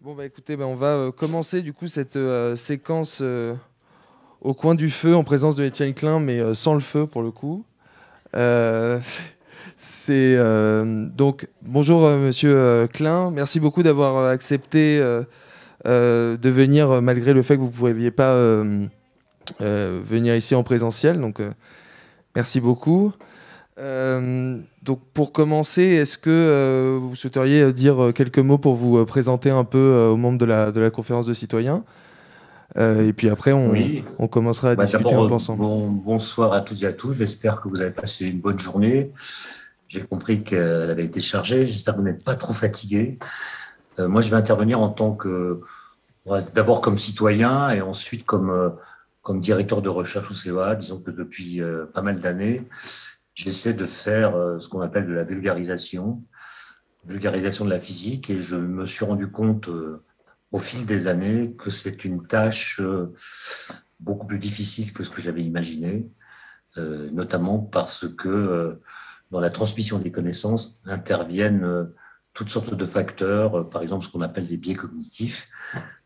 Bon, bah écoutez, bah, on va euh, commencer du coup cette euh, séquence euh, au coin du feu en présence de Étienne Klein, mais sans le feu pour le coup. C'est donc bonjour Monsieur Klein, merci beaucoup d'avoir accepté de venir malgré le fait que vous ne pouviez pas venir ici en présentiel. Donc merci beaucoup. Donc pour commencer, est-ce que euh, vous souhaiteriez euh, dire euh, quelques mots pour vous présenter un peu euh, aux membres de la, de la conférence de citoyens? Euh, Et puis après, on, Oui. on commencera à Bah, discuter un peu ensemble. bon, bonsoir à toutes et à tous. J'espère que vous avez passé une bonne journée. J'ai compris qu'elle avait été chargée. J'espère que vous n'êtes pas trop fatigué. Moi, je vais intervenir en tant que, d'abord comme citoyen et ensuite comme, comme directeur de recherche au CEA. Disons que depuis pas mal d'années, j'essaie de faire euh, ce qu'on appelle de la vulgarisation, vulgarisation de la physique, et je me suis rendu compte euh, au fil des années que c'est une tâche euh, beaucoup plus difficile que ce que j'avais imaginé, notamment parce que dans la transmission des connaissances interviennent toutes sortes de facteurs, par exemple ce qu'on appelle des biais cognitifs,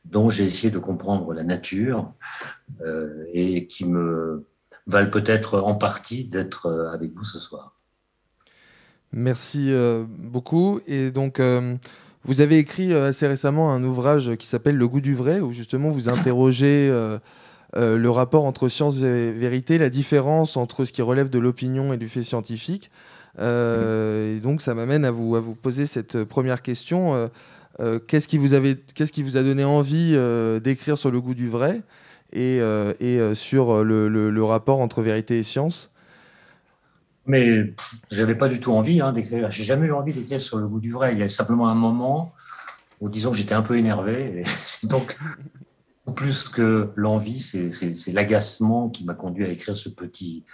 dont j'ai essayé de comprendre la nature et qui me valent peut-être en partie d'être euh, avec vous ce soir. Merci euh, beaucoup. Et donc, euh, vous avez écrit assez récemment un ouvrage qui s'appelle Le goût du vrai, où justement vous interrogez le rapport entre science et vérité, la différence entre ce qui relève de l'opinion et du fait scientifique. Et donc, ça m'amène à vous, poser cette première question. Qu'est-ce, qui vous a donné envie d'écrire sur le goût du vrai? Et, euh, euh, sur le, le- rapport entre vérité et science Mais j'avais pas du tout envie hein, d'écrire. J'ai jamais eu envie d'écrire sur le goût du vrai. Il y a simplement un moment où, disons, j'étais un peu énervé. Et donc, plus que l'envie, c'est l'agacement qui m'a conduit à écrire ce petit,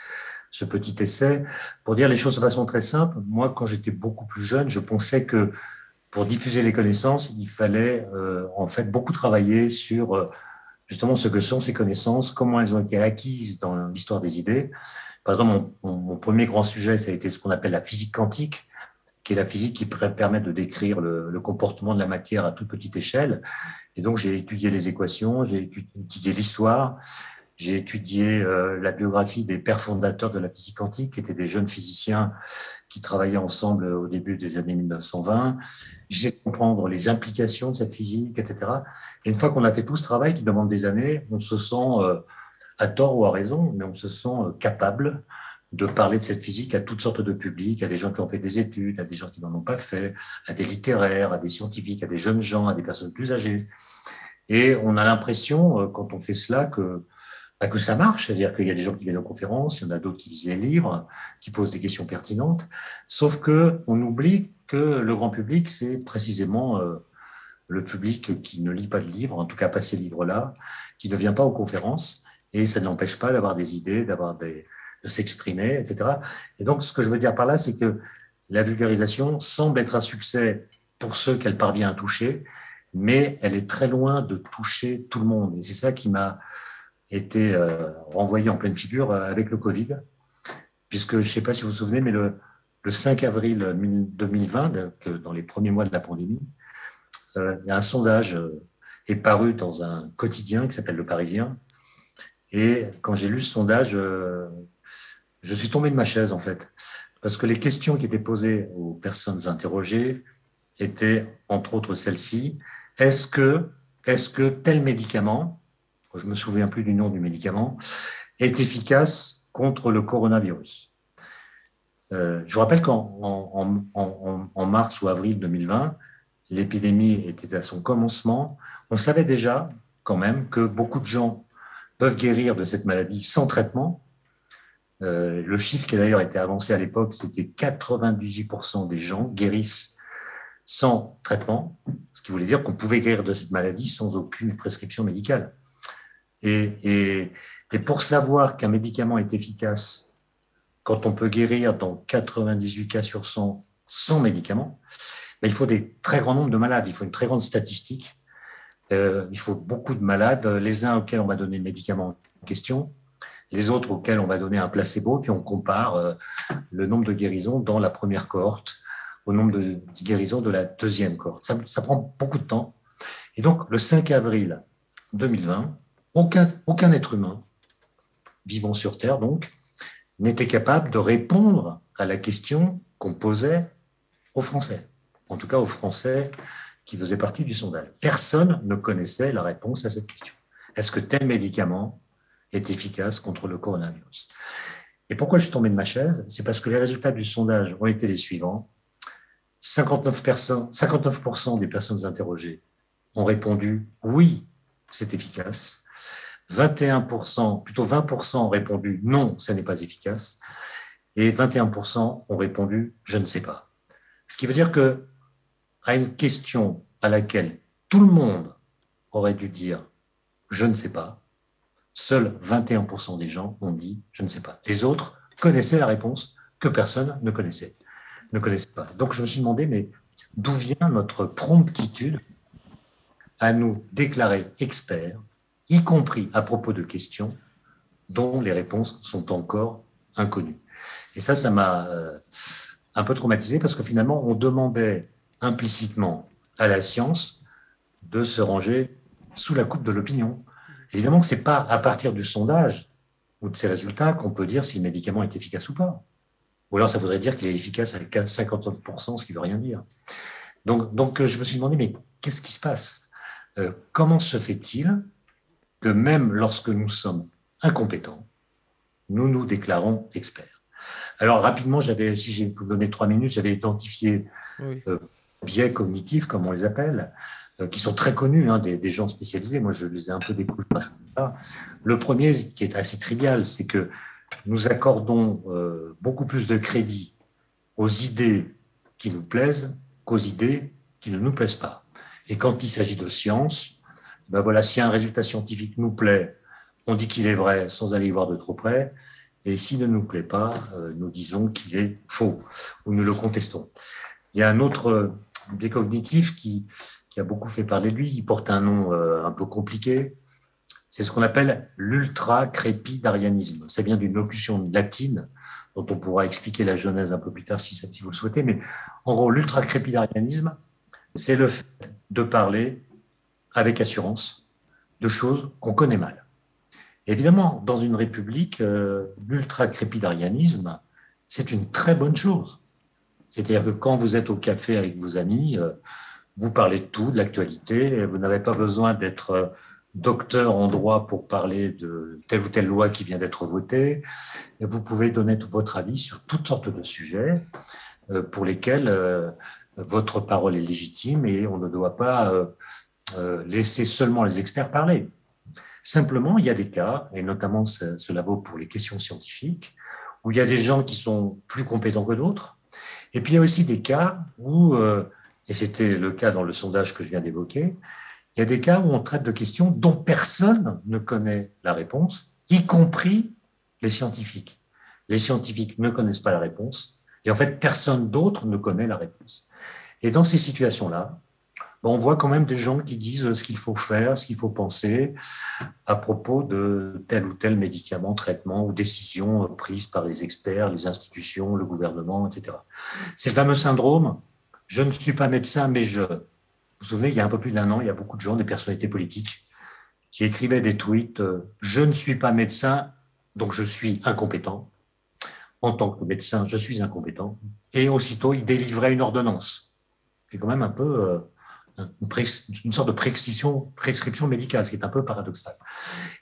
essai. Pour dire les choses de façon très simple, moi, quand j'étais beaucoup plus jeune, je pensais que pour diffuser les connaissances, il fallait euh, en fait beaucoup travailler sur euh, justement ce que sont ces connaissances, comment elles ont été acquises dans l'histoire des idées. Par exemple, mon, premier grand sujet, ça a été ce qu'on appelle la physique quantique, qui est la physique qui permet de décrire le, comportement de la matière à toute petite échelle. Et donc, j'ai étudié les équations, j'ai étu- étudié l'histoire, j'ai étudié euh, la biographie des pères fondateurs de la physique quantique, qui étaient des jeunes physiciens qui travaillaient ensemble au début des années 1920. J'ai essayé de comprendre les implications de cette physique, etc. Et une fois qu'on a fait tout ce travail qui demande des années, on se sent, euh, à tort ou à raison, mais on se sent euh, capable de parler de cette physique à toutes sortes de publics, à des gens qui ont fait des études, à des gens qui n'en ont pas fait, à des littéraires, à des scientifiques, à des jeunes gens, à des personnes plus âgées. Et on a l'impression, euh, quand on fait cela, que, bah, que ça marche. C'est-à-dire qu'il y a des gens qui viennent aux conférences, il y en a d'autres qui lisent les livres, qui posent des questions pertinentes. Sauf que on oublie que le grand public, c'est précisément euh, le public qui ne lit pas de livres, en tout cas pas ces livres-là, qui ne vient pas aux conférences, et ça ne l'empêche pas d'avoir des idées, d'avoir des, de s'exprimer, etc. Et donc, ce que je veux dire par là, c'est que la vulgarisation semble être un succès pour ceux qu'elle parvient à toucher, mais elle est très loin de toucher tout le monde. Et c'est ça qui m'a été euh, renvoyé en pleine figure euh, avec le Covid, puisque je ne sais pas si vous vous souvenez, mais le, le 5 avril 2020, donc, euh, dans les premiers mois de la pandémie, un sondage est paru dans un quotidien qui s'appelle Le Parisien. Et quand j'ai lu ce sondage, je suis tombé de ma chaise en fait, parce que les questions qui étaient posées aux personnes interrogées étaient entre autres celles-ci. Est-ce que, est-ce que tel médicament, je me souviens plus du nom du médicament, est efficace contre le coronavirus euh, Je vous rappelle qu'en en, en, en, en mars ou avril 2020, l'épidémie était à son commencement. On savait déjà quand même que beaucoup de gens peuvent guérir de cette maladie sans traitement. Euh, le chiffre qui a d'ailleurs été avancé à l'époque, c'était 98% des gens guérissent sans traitement, ce qui voulait dire qu'on pouvait guérir de cette maladie sans aucune prescription médicale. Et, pour savoir qu'un médicament est efficace quand on peut guérir dans 98 cas sur 100 sans médicament, ben, il faut des très grands nombres de malades, il faut une très grande statistique euh, il faut beaucoup de malades, les uns auxquels on va donner le médicament en question, les autres auxquels on va donner un placebo, puis on compare euh, le nombre de guérisons dans la première cohorte au nombre de guérisons de la deuxième cohorte. Ça prend beaucoup de temps. Et donc, le 5 avril 2020, aucun, être humain vivant sur Terre, donc, n'était capable de répondre à la question qu'on posait aux Français, en tout cas aux Français qui faisaient partie du sondage. Personne ne connaissait la réponse à cette question. Est-ce que tel médicament est efficace contre le coronavirus? Et pourquoi je suis tombé de ma chaise? C'est parce que les résultats du sondage ont été les suivants. 59%, 59 des personnes interrogées ont répondu oui, c'est efficace. 21%, plutôt 20% ont répondu non, ça n'est pas efficace. Et 21% ont répondu je ne sais pas. Ce qui veut dire que à une question à laquelle tout le monde aurait dû dire je ne sais pas, seuls 21% des gens ont dit je ne sais pas. Les autres connaissaient la réponse que personne ne connaissait, ne connaissait pas. Donc je me suis demandé mais d'où vient notre promptitude à nous déclarer experts y compris à propos de questions dont les réponses sont encore inconnues. Et ça, ça m'a euh, un peu traumatisé parce que finalement, on demandait implicitement à la science de se ranger sous la coupe de l'opinion. Évidemment que ce n'est pas à partir du sondage ou de ses résultats qu'on peut dire si le médicament est efficace ou pas. Ou alors ça voudrait dire qu'il est efficace à 59%, ce qui ne veut rien dire. Donc, donc je me suis demandé, mais qu'est-ce qui se passe? Euh, Comment se fait-il que même lorsque nous sommes incompétents, nous nous déclarons experts. Alors rapidement, j'avais, si je vous donner trois minutes, j'avais identifié euh, biais cognitifs, comme on les appelle, euh, qui sont très connus hein, des, gens spécialisés. Moi, je les ai un peu découverts. Le premier, qui est assez trivial, c'est que nous accordons euh, beaucoup plus de crédit aux idées qui nous plaisent qu'aux idées qui ne nous plaisent pas. Et quand il s'agit de science, ben voilà, si un résultat scientifique nous plaît, on dit qu'il est vrai sans aller y voir de trop près. Et s'il ne nous plaît pas, euh, nous disons qu'il est faux ou nous le contestons. Il y a un autre biais cognitif qui, qui a beaucoup fait parler de lui. Il porte un nom euh, un peu compliqué. C'est ce qu'on appelle l'ultra-crépidarianisme. C'est bien d'une locution latine dont on pourra expliquer la genèse un peu plus tard si, si vous le souhaitez. Mais en gros, l'ultra-crépidarianisme, c'est le fait de parler avec assurance de choses qu'on connaît mal. Évidemment, dans une république, euh, l'ultra-crépidarianisme, c'est une très bonne chose. C'est-à-dire que quand vous êtes au café avec vos amis, euh, vous parlez de tout, de l'actualité, vous n'avez pas besoin d'être euh, docteur en droit pour parler de telle ou telle loi qui vient d'être votée. Vous pouvez donner votre avis sur toutes sortes de sujets pour lesquels votre parole est légitime et on ne doit pas euh, laisser seulement les experts parler. Simplement, il y a des cas, et notamment cela vaut pour les questions scientifiques, où il y a des gens qui sont plus compétents que d'autres. Et puis il y a aussi des cas où, euh, et c'était le cas dans le sondage que je viens d'évoquer, il y a des cas où on traite de questions dont personne ne connaît la réponse, y compris les scientifiques. Les scientifiques ne connaissent pas la réponse, et en fait, personne d'autre ne connaît la réponse. Et dans ces situations-là, on voit quand même des gens qui disent ce qu'il faut faire, ce qu'il faut penser à propos de tel ou tel médicament, traitement ou décision prise par les experts, les institutions, le gouvernement, etc. C'est le fameux syndrome je ne suis pas médecin, mais je. Vous vous souvenez, il y a un peu plus d'un an, il y a beaucoup de gens, des personnalités politiques, qui écrivaient des tweets euh, Je ne suis pas médecin, donc je suis incompétent. En tant que médecin, je suis incompétent. Et aussitôt, ils délivraient une ordonnance. C'est quand même un peu. Une, sorte de prescription, médicale, ce qui est un peu paradoxal.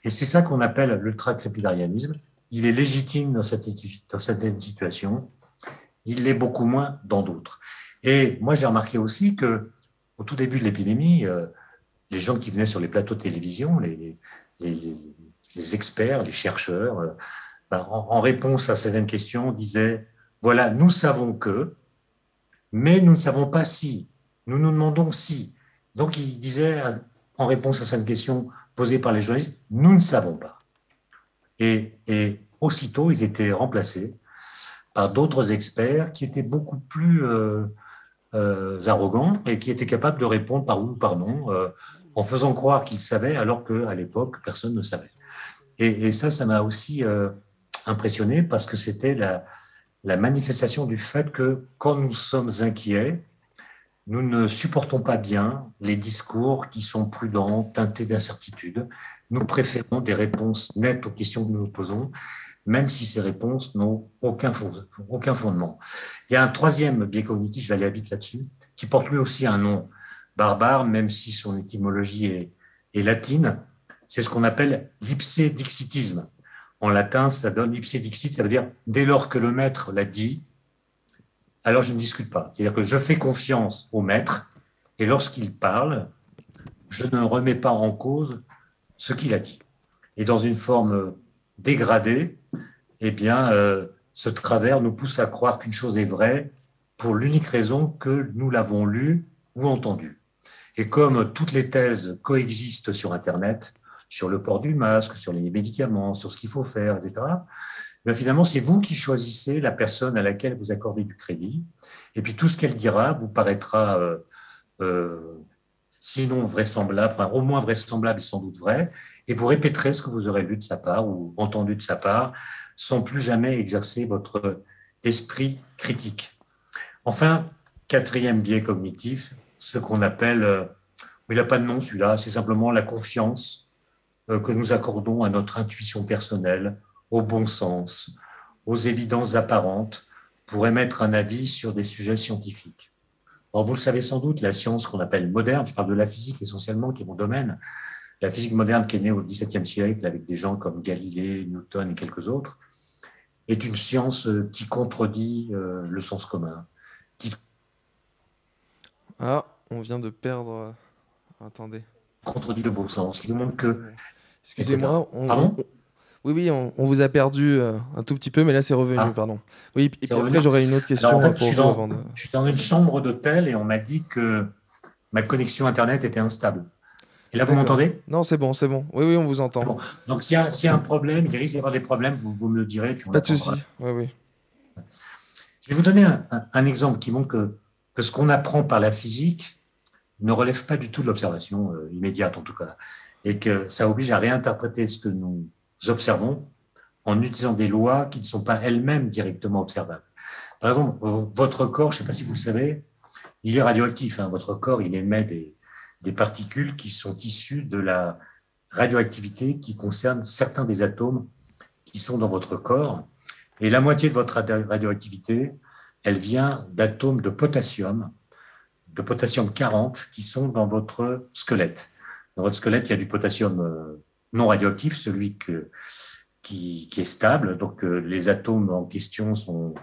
Et c'est ça qu'on appelle l'ultra-crépidarianisme. Il est légitime dans, cette, dans situations, il l'est beaucoup moins dans d'autres. Et moi, j'ai remarqué aussi que au tout début de l'épidémie, euh, les gens qui venaient sur les plateaux de télévision, les, experts, les chercheurs, euh, ben, en, en, réponse à certaines questions, disaient, voilà, nous savons que, mais nous ne savons pas si. Nous nous demandons si. Donc, il disait, en réponse à cette question posée par les journalistes, nous ne savons pas. Et, aussitôt, ils étaient remplacés par d'autres experts qui étaient beaucoup plus euh, euh, arrogants et qui étaient capables de répondre par oui ou par non, euh, en faisant croire qu'ils savaient alors qu'à l'époque, personne ne savait. Et, ça, ça m'a aussi impressionné parce que c'était la, la manifestation du fait que quand nous sommes inquiets, nous ne supportons pas bien les discours qui sont prudents, teintés d'incertitude. Nous préférons des réponses nettes aux questions que nous nous posons, même si ces réponses n'ont aucun, fondement. Il y a un troisième biais cognitif, je vais aller vite là-dessus, qui porte lui aussi un nom barbare, même si son étymologie est, est latine. C'est ce qu'on appelle l'ipsédixitisme. En latin, ça donne ipsédixit, ça veut dire dès lors que le maître l'a dit, alors je ne discute pas. C'est-à-dire que je fais confiance au maître et lorsqu'il parle, je ne remets pas en cause ce qu'il a dit. Et dans une forme dégradée, eh bien, euh, ce travers nous pousse à croire qu'une chose est vraie pour l'unique raison que nous l'avons lu ou entendu. Et comme toutes les thèses coexistent sur Internet, sur le port du masque, sur les médicaments, sur ce qu'il faut faire, etc., ben finalement, c'est vous qui choisissez la personne à laquelle vous accordez du crédit. Et puis tout ce qu'elle dira vous paraîtra, euh, euh, sinon vraisemblable, enfin, au moins vraisemblable et sans doute vrai, et vous répéterez ce que vous aurez lu de sa part ou entendu de sa part, sans plus jamais exercer votre esprit critique. Enfin, quatrième biais cognitif, ce qu'on appelle, euh, il n'a pas de nom celui-là, c'est simplement la confiance que nous accordons à notre intuition personnelle, au bon sens, aux évidences apparentes pour émettre un avis sur des sujets scientifiques. Or, vous le savez sans doute, la science qu'on appelle moderne, je parle de la physique essentiellement, qui est mon domaine, la physique moderne qui est née au XVIIe siècle avec des gens comme Galilée, Newton et quelques autres, est une science euh, qui contredit euh, le sens commun. Qui... Ah, on vient de perdre. Attendez. Contredit le bon sens, qui nous montre que Excusez-moi. Oui, oui, on, vous a perdu euh, un tout petit peu, mais là c'est revenu, ah. pardon. Oui, et puis après j'aurais une autre question. je, suis dans, je, suis dans, une chambre d'hôtel et on m'a dit que ma connexion Internet était instable. Et là, vous m'entendez? Non, c'est bon, c'est bon. Oui, oui, on vous entend. Donc s'il y, y, a un problème, il risque d'y avoir des problèmes, vous, vous, me le direz. Puis Pas de souci. Oui, oui. Je vais vous donner un, un, exemple qui montre que, que ce qu'on apprend par la physique ne relève pas du tout de l'observation euh, immédiate, en tout cas et que ça oblige à réinterpréter ce que nous observons en utilisant des lois qui ne sont pas elles-mêmes directement observables. Par exemple, votre corps, je ne sais pas si vous le savez, il est radioactif. Hein. Votre corps, il émet des, des particules qui sont issues de la radioactivité qui concerne certains des atomes qui sont dans votre corps. Et la moitié de votre radioactivité, elle vient d'atomes de potassium, de potassium 40, qui sont dans votre squelette. Dans votre squelette, il y a du potassium euh, non radioactif, celui qui, est stable. Donc, euh, les atomes en question sont,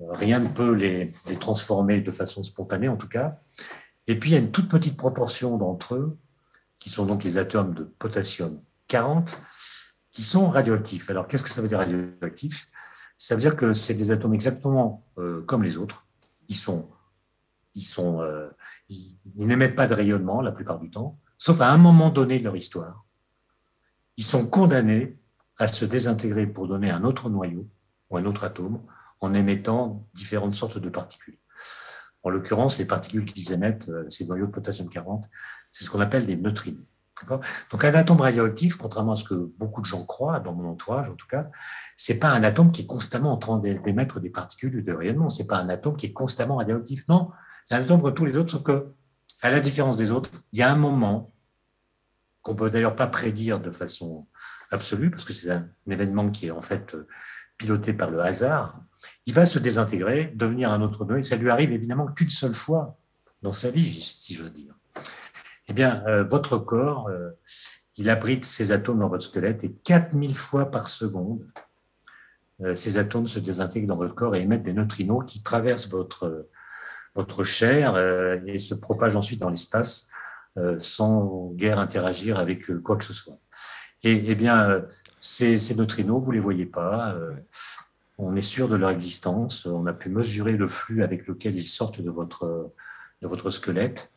euh, rien ne peut les, transformer de façon spontanée, en tout cas. Et puis, il y a une toute petite proportion d'entre eux, qui sont donc les atomes de potassium 40, qui sont radioactifs. Alors, qu'est-ce que ça veut dire radioactif Ça veut dire que c'est des atomes exactement euh, comme les autres. Ils sont, ils sont, ils n'émettent pas de rayonnement la plupart du temps sauf à un moment donné de leur histoire, ils sont condamnés à se désintégrer pour donner un autre noyau ou un autre atome en émettant différentes sortes de particules. En l'occurrence, les particules qu'ils émettent, euh, ces noyaux de potassium 40, c'est ce qu'on appelle des neutrinos. Donc un atome radioactif, contrairement à ce que beaucoup de gens croient, dans mon entourage en tout cas, c'est pas un atome qui est constamment en train d'émettre des particules de rayonnement. C'est pas un atome qui est constamment radioactif. Non, c'est un atome comme tous les autres, sauf que à la différence des autres, il y a un moment qu'on peut d'ailleurs pas prédire de façon absolue, parce que c'est un, événement qui est en fait euh, piloté par le hasard, il va se désintégrer, devenir un autre et ça lui arrive évidemment qu'une seule fois dans sa vie, si j'ose dire. Eh bien, euh, votre corps, euh, il abrite ces atomes dans votre squelette, et 4000 fois par seconde, ces atomes se désintègrent dans votre corps et émettent des neutrinos qui traversent votre, votre chair et se propagent ensuite dans l'espace euh, sans guère interagir avec euh, quoi que ce soit. Et, eh bien, euh, ces, neutrinos, vous les voyez pas. on est sûr de leur existence. On a pu mesurer le flux avec lequel ils sortent de votre, de votre squelette.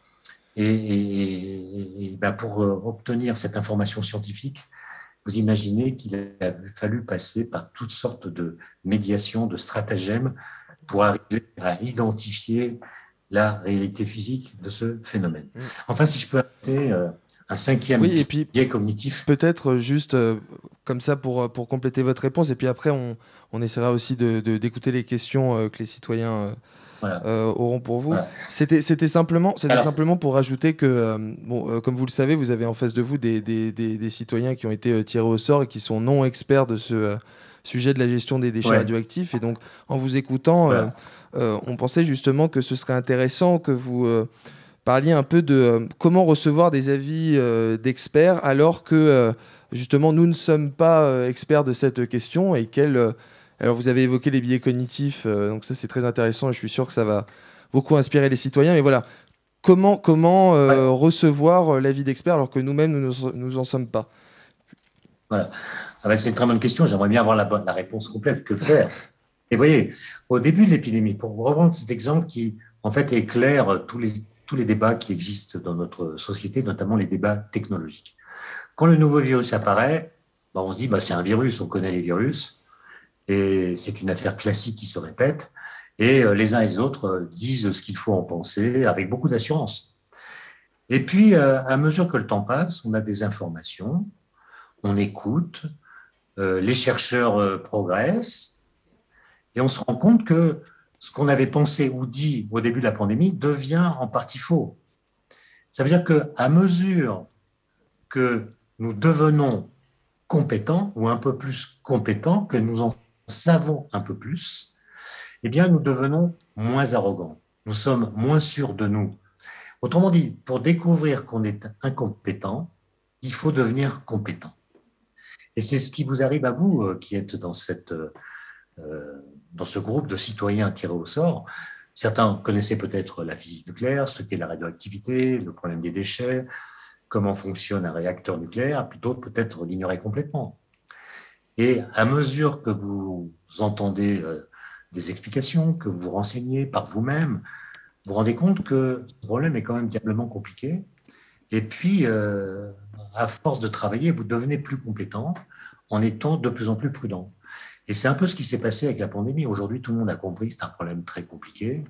Et, et, et ben pour obtenir cette information scientifique, vous imaginez qu'il a fallu passer par toutes sortes de médiations, de stratagèmes pour arriver à identifier la réalité physique de ce phénomène. Mm. Enfin, si je peux ajouter euh, un cinquième biais cognitif. Peut-être euh, juste euh, comme ça pour, pour compléter votre réponse, et puis après, on, on essaiera aussi d'écouter de, d'écouter les questions que les citoyens auront pour vous. C'était simplement, simplement pour rajouter que, bon, comme vous le savez, vous avez en face de vous des, des, des, citoyens qui ont été tirés au sort et qui sont non experts de ce sujet de la gestion des déchets radioactifs. Et donc, en vous écoutant, on pensait justement que ce serait intéressant que vous parliez un peu de comment recevoir des avis d'experts alors que justement, nous ne sommes pas euh, experts de cette question et quelle. Euh, alors, vous avez évoqué les biais cognitifs, euh, donc ça, c'est très intéressant et je suis sûr que ça va beaucoup inspirer les citoyens. Mais voilà, comment, comment recevoir l'avis d'experts alors que nous-mêmes, nous nous en sommes pas? Voilà. Ah ben, c'est une très bonne question. J'aimerais bien avoir la, bonne, la réponse complète. Que faire? Et vous voyez, au début de l'épidémie, pour reprendre cet exemple qui, en fait, éclaire tous les, tous les débats qui existent dans notre société, notamment les débats technologiques. Quand le nouveau virus apparaît, bah, on se dit bah, c'est un virus, on connaît les virus, et c'est une affaire classique qui se répète, et euh, les uns et les autres euh, disent ce qu'il faut en penser avec beaucoup d'assurance. Et puis, euh, à mesure que le temps passe, on a des informations, on écoute, les chercheurs progressent, et on se rend compte que ce qu'on avait pensé ou dit au début de la pandémie devient en partie faux. Ça veut dire que à mesure que nous devenons compétents ou un peu plus compétents, que nous en savons un peu plus, eh bien, nous devenons moins arrogants. Nous sommes moins sûrs de nous. Autrement dit, pour découvrir qu'on est incompétent, il faut devenir compétent. Et c'est ce qui vous arrive à vous euh, qui êtes dans, cette, euh, dans ce groupe de citoyens tirés au sort. Certains connaissaient peut-être la physique nucléaire, ce qu'est la radioactivité, le problème des déchets, comment fonctionne un réacteur nucléaire, d'autres peut-être l'ignoraient complètement. Et à mesure que vous entendez euh, des explications, que vous vous renseignez par vous-même, vous vous rendez compte que ce problème est quand même terriblement compliqué. Et puis, euh, à force de travailler, vous devenez plus compétent en étant de plus en plus prudent. Et c'est un peu ce qui s'est passé avec la pandémie. Aujourd'hui, tout le monde a compris que c'est un problème très compliqué.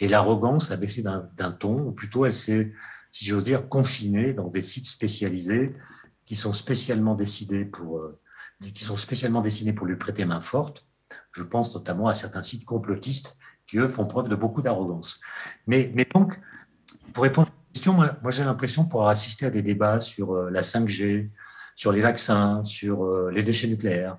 Et l'arrogance a baissé d'un ton, ou plutôt elle s'est si j'ose dire, confinés dans des sites spécialisés qui sont spécialement décidés pour, euh, qui sont spécialement dessinés pour lui prêter main forte. Je pense notamment à certains sites complotistes qui, eux, font preuve de beaucoup d'arrogance. Mais, mais donc, pour répondre à la question, moi, j'ai l'impression, pour avoir assisté à des débats sur euh, la 5G, sur les vaccins, sur euh, les déchets nucléaires,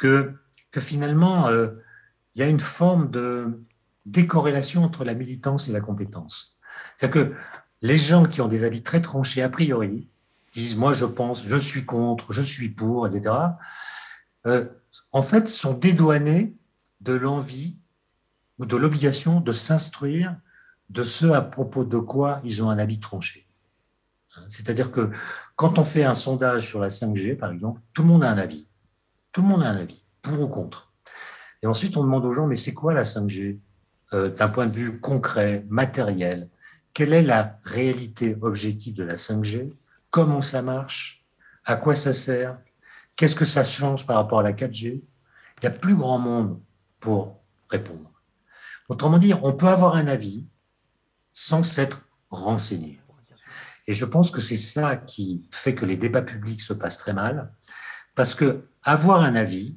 que, que finalement, il y a une forme de décorrélation entre la militance et la compétence. C'est-à-dire que les gens qui ont des avis très tranchés a priori, disent moi je pense, je suis contre, je suis pour, etc., euh, en fait sont dédouanés de l'envie ou de l'obligation de s'instruire de ce à propos de quoi ils ont un avis tranché. C'est-à-dire que quand on fait un sondage sur la 5G, par exemple, tout le monde a un avis. Tout le monde a un avis, pour ou contre. Et ensuite, on demande aux gens, mais c'est quoi la 5G euh, d'un point de vue concret, matériel quelle est la réalité objective de la 5G, comment ça marche, à quoi ça sert, qu'est-ce que ça change par rapport à la 4G. Il y a plus grand monde pour répondre. Autrement dit, on peut avoir un avis sans s'être renseigné. Et je pense que c'est ça qui fait que les débats publics se passent très mal, parce que avoir un avis,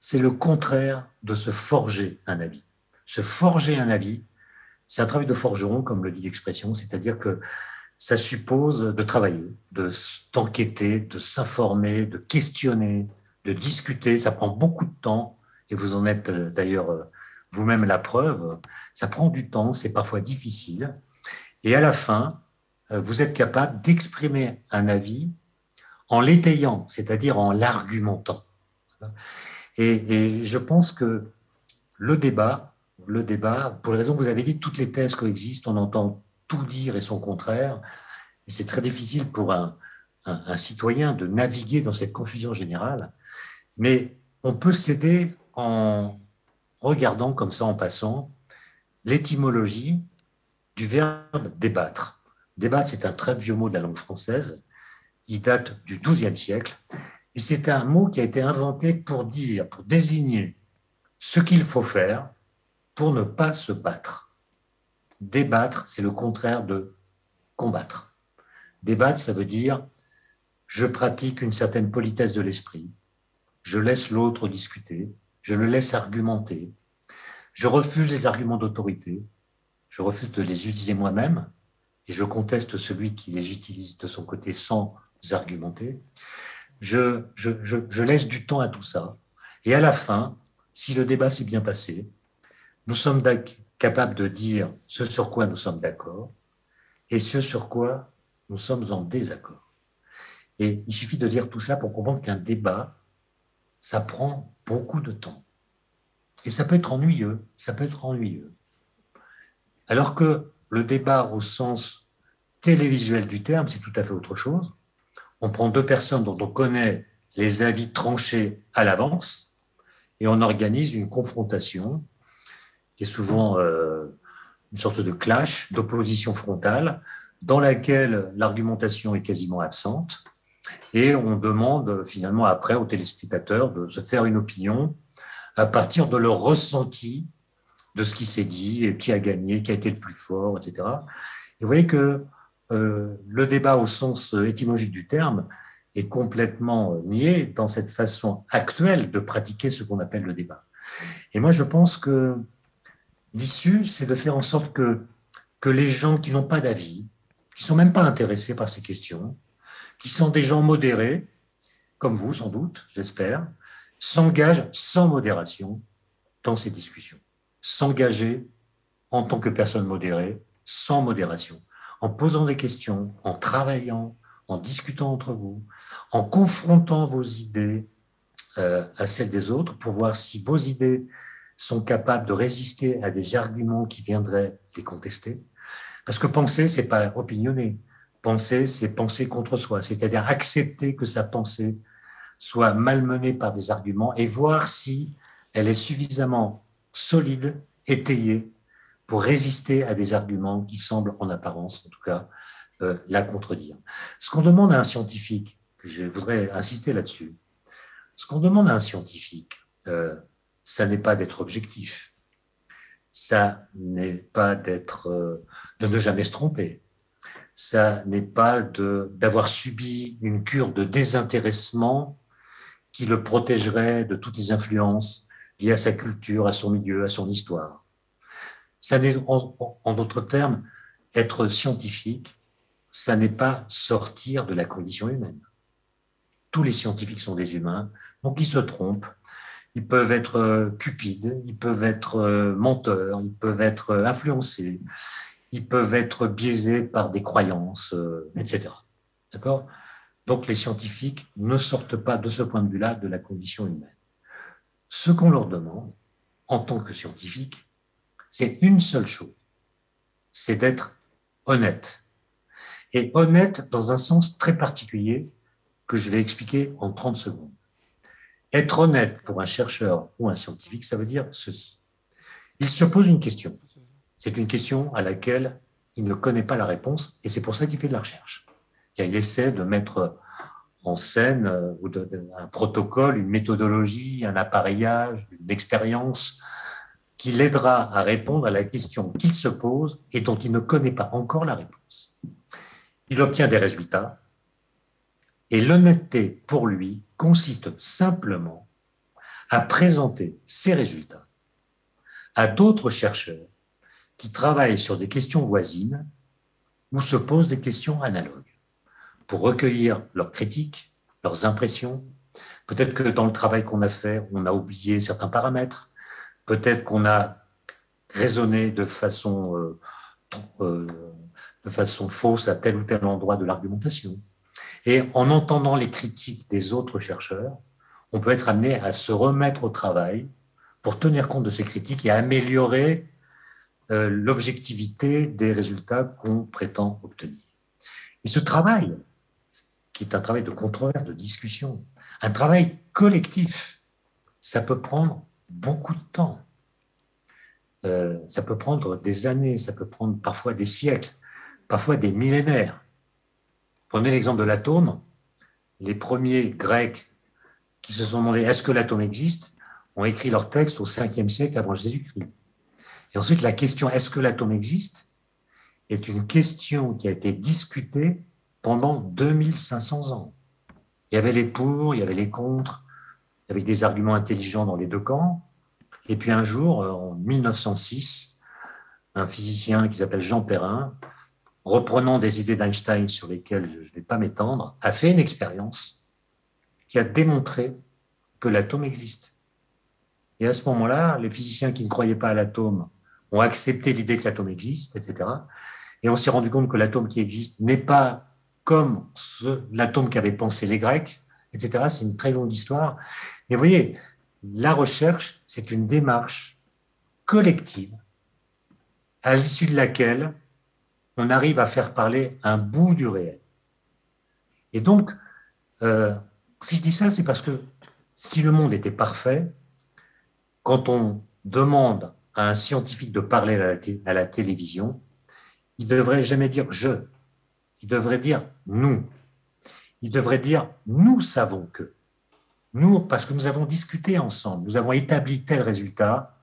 c'est le contraire de se forger un avis. Se forger un avis, c'est un travail de forgeron, comme le dit l'expression, c'est-à-dire que ça suppose de travailler, de d'enquêter, de s'informer, de questionner, de discuter. Ça prend beaucoup de temps, et vous en êtes euh, d'ailleurs euh, vous-même la preuve. Ça prend du temps, c'est parfois difficile, et à la fin, euh, vous êtes capable d'exprimer un avis en l'étayant, c'est-à-dire en l'argumentant. Et, je pense que le débat le débat, pour les raisons que vous avez dit, toutes les thèses coexistent, on entend tout dire et son contraire, et c'est très difficile pour un, citoyen de naviguer dans cette confusion générale, mais on peut s'aider en regardant comme ça en passant l'étymologie du verbe débattre. Débattre, c'est un très vieux mot de la langue française, il date du XIIe siècle, et c'est un mot qui a été inventé pour dire, pour désigner ce qu'il faut faire pour ne pas se battre. Débattre, c'est le contraire de combattre. Débattre, ça veut dire je pratique une certaine politesse de l'esprit, je laisse l'autre discuter, je le laisse argumenter, Je refuse les arguments d'autorité, je refuse de les utiliser moi-même, et je conteste celui qui les utilise de son côté sans argumenter. Je, je, laisse du temps à tout ça. Et à la fin, si le débat s'est bien passé, nous sommes capables de dire ce sur quoi nous sommes d'accord et ce sur quoi nous sommes en désaccord. Et il suffit de dire tout ça pour comprendre qu'un débat, ça prend beaucoup de temps. Et ça peut être ennuyeux, ça peut être ennuyeux. Alors que le débat au sens télévisuel du terme, c'est tout à fait autre chose. On prend deux personnes dont on connaît les avis tranchés à l'avance et on organise une confrontation qui est souvent euh, une sorte de clash, d'opposition frontale, dans laquelle l'argumentation est quasiment absente. Et on demande finalement après aux téléspectateurs de se faire une opinion à partir de leur ressenti de ce qui s'est dit, et qui a gagné, qui a été le plus fort, etc. Et vous voyez que euh, le débat au sens étymologique du terme est complètement nié dans cette façon actuelle de pratiquer ce qu'on appelle le débat. Et moi, je pense que l'issue, c'est de faire en sorte que, que les gens qui n'ont pas d'avis, qui sont même pas intéressés par ces questions, qui sont des gens modérés, comme vous sans doute, j'espère, s'engagent sans modération dans ces discussions s'engager en tant que personne modérée, sans modération, en posant des questions, en travaillant, en discutant entre vous, en confrontant vos idées euh, à celles des autres pour voir si vos idées sont capables de résister à des arguments qui viendraient les contester. Parce que penser, c'est pas opinionner. Penser, c'est penser contre soi, c'est-à-dire accepter que sa pensée soit malmenée par des arguments et voir si elle est suffisamment solide, étayé, pour résister à des arguments qui semblent, en apparence en tout cas, euh, la contredire. Ce qu'on demande à un scientifique, je voudrais insister là-dessus, ce qu'on demande à un scientifique, euh, ça n'est pas d'être objectif, ça n'est pas d'être, euh, de ne jamais se tromper, ça n'est pas d'avoir subi une cure de désintéressement qui le protégerait de toutes les influences lié à sa culture, à son milieu, à son histoire. Ça n'est, en, d'autres termes, être scientifique, ça n'est pas sortir de la condition humaine. Tous les scientifiques sont des humains, donc ils se trompent. Ils peuvent être euh, cupides, ils peuvent être euh, menteurs, ils peuvent être euh, influencés, ils peuvent être biaisés par des croyances, etc. D'accord? Donc les scientifiques ne sortent pas de ce point de vue-là de la condition humaine. Ce qu'on leur demande, en tant que scientifique, c'est une seule chose, c'est d'être honnête. Et honnête dans un sens très particulier que je vais expliquer en 30 secondes. Être honnête pour un chercheur ou un scientifique, ça veut dire ceci. Il se pose une question. C'est une question à laquelle il ne connaît pas la réponse et c'est pour ça qu'il fait de la recherche. Il essaie de mettre en scène euh, ou un protocole, une méthodologie, un appareillage, une expérience qui l'aidera à répondre à la question qu'il se pose et dont il ne connaît pas encore la réponse. Il obtient des résultats et l'honnêteté pour lui consiste simplement à présenter ces résultats à d'autres chercheurs qui travaillent sur des questions voisines ou se posent des questions analogues pour recueillir leurs critiques, leurs impressions. Peut-être que dans le travail qu'on a fait, on a oublié certains paramètres. Peut-être qu'on a raisonné de façon, euh, euh, de façon fausse à tel ou tel endroit de l'argumentation. Et en entendant les critiques des autres chercheurs, on peut être amené à se remettre au travail pour tenir compte de ces critiques et améliorer euh, l'objectivité des résultats qu'on prétend obtenir. Et ce travail, qui est un travail de controverse, de discussion, un travail collectif. Ça peut prendre beaucoup de temps. Euh, ça peut prendre des années, ça peut prendre parfois des siècles, parfois des millénaires. Prenez l'exemple de l'atome. Les premiers Grecs qui se sont demandé est-ce que l'atome existe ont écrit leur texte au 5e siècle avant Jésus-Christ. Et ensuite, la question est-ce que l'atome existe est une question qui a été discutée pendant 2500 ans. Il y avait les pour, il y avait les contre, avec des arguments intelligents dans les deux camps. Et puis un jour, en 1906, un physicien qui s'appelle Jean Perrin, reprenant des idées d'Einstein sur lesquelles je ne vais pas m'étendre, a fait une expérience qui a démontré que l'atome existe. Et à ce moment-là, les physiciens qui ne croyaient pas à l'atome ont accepté l'idée que l'atome existe, etc. Et on s'est rendu compte que l'atome qui existe n'est pas comme l'atome qu'avaient pensé les Grecs, etc. C'est une très longue histoire. Mais voyez, la recherche, c'est une démarche collective à l'issue de laquelle on arrive à faire parler un bout du réel. Et donc, euh, si je dis ça, c'est parce que si le monde était parfait, quand on demande à un scientifique de parler à la, télévision, il ne devrait jamais dire je, il devrait dire nous. Il devrait dire nous savons que. Nous, parce que nous avons discuté ensemble, nous avons établi tel résultat,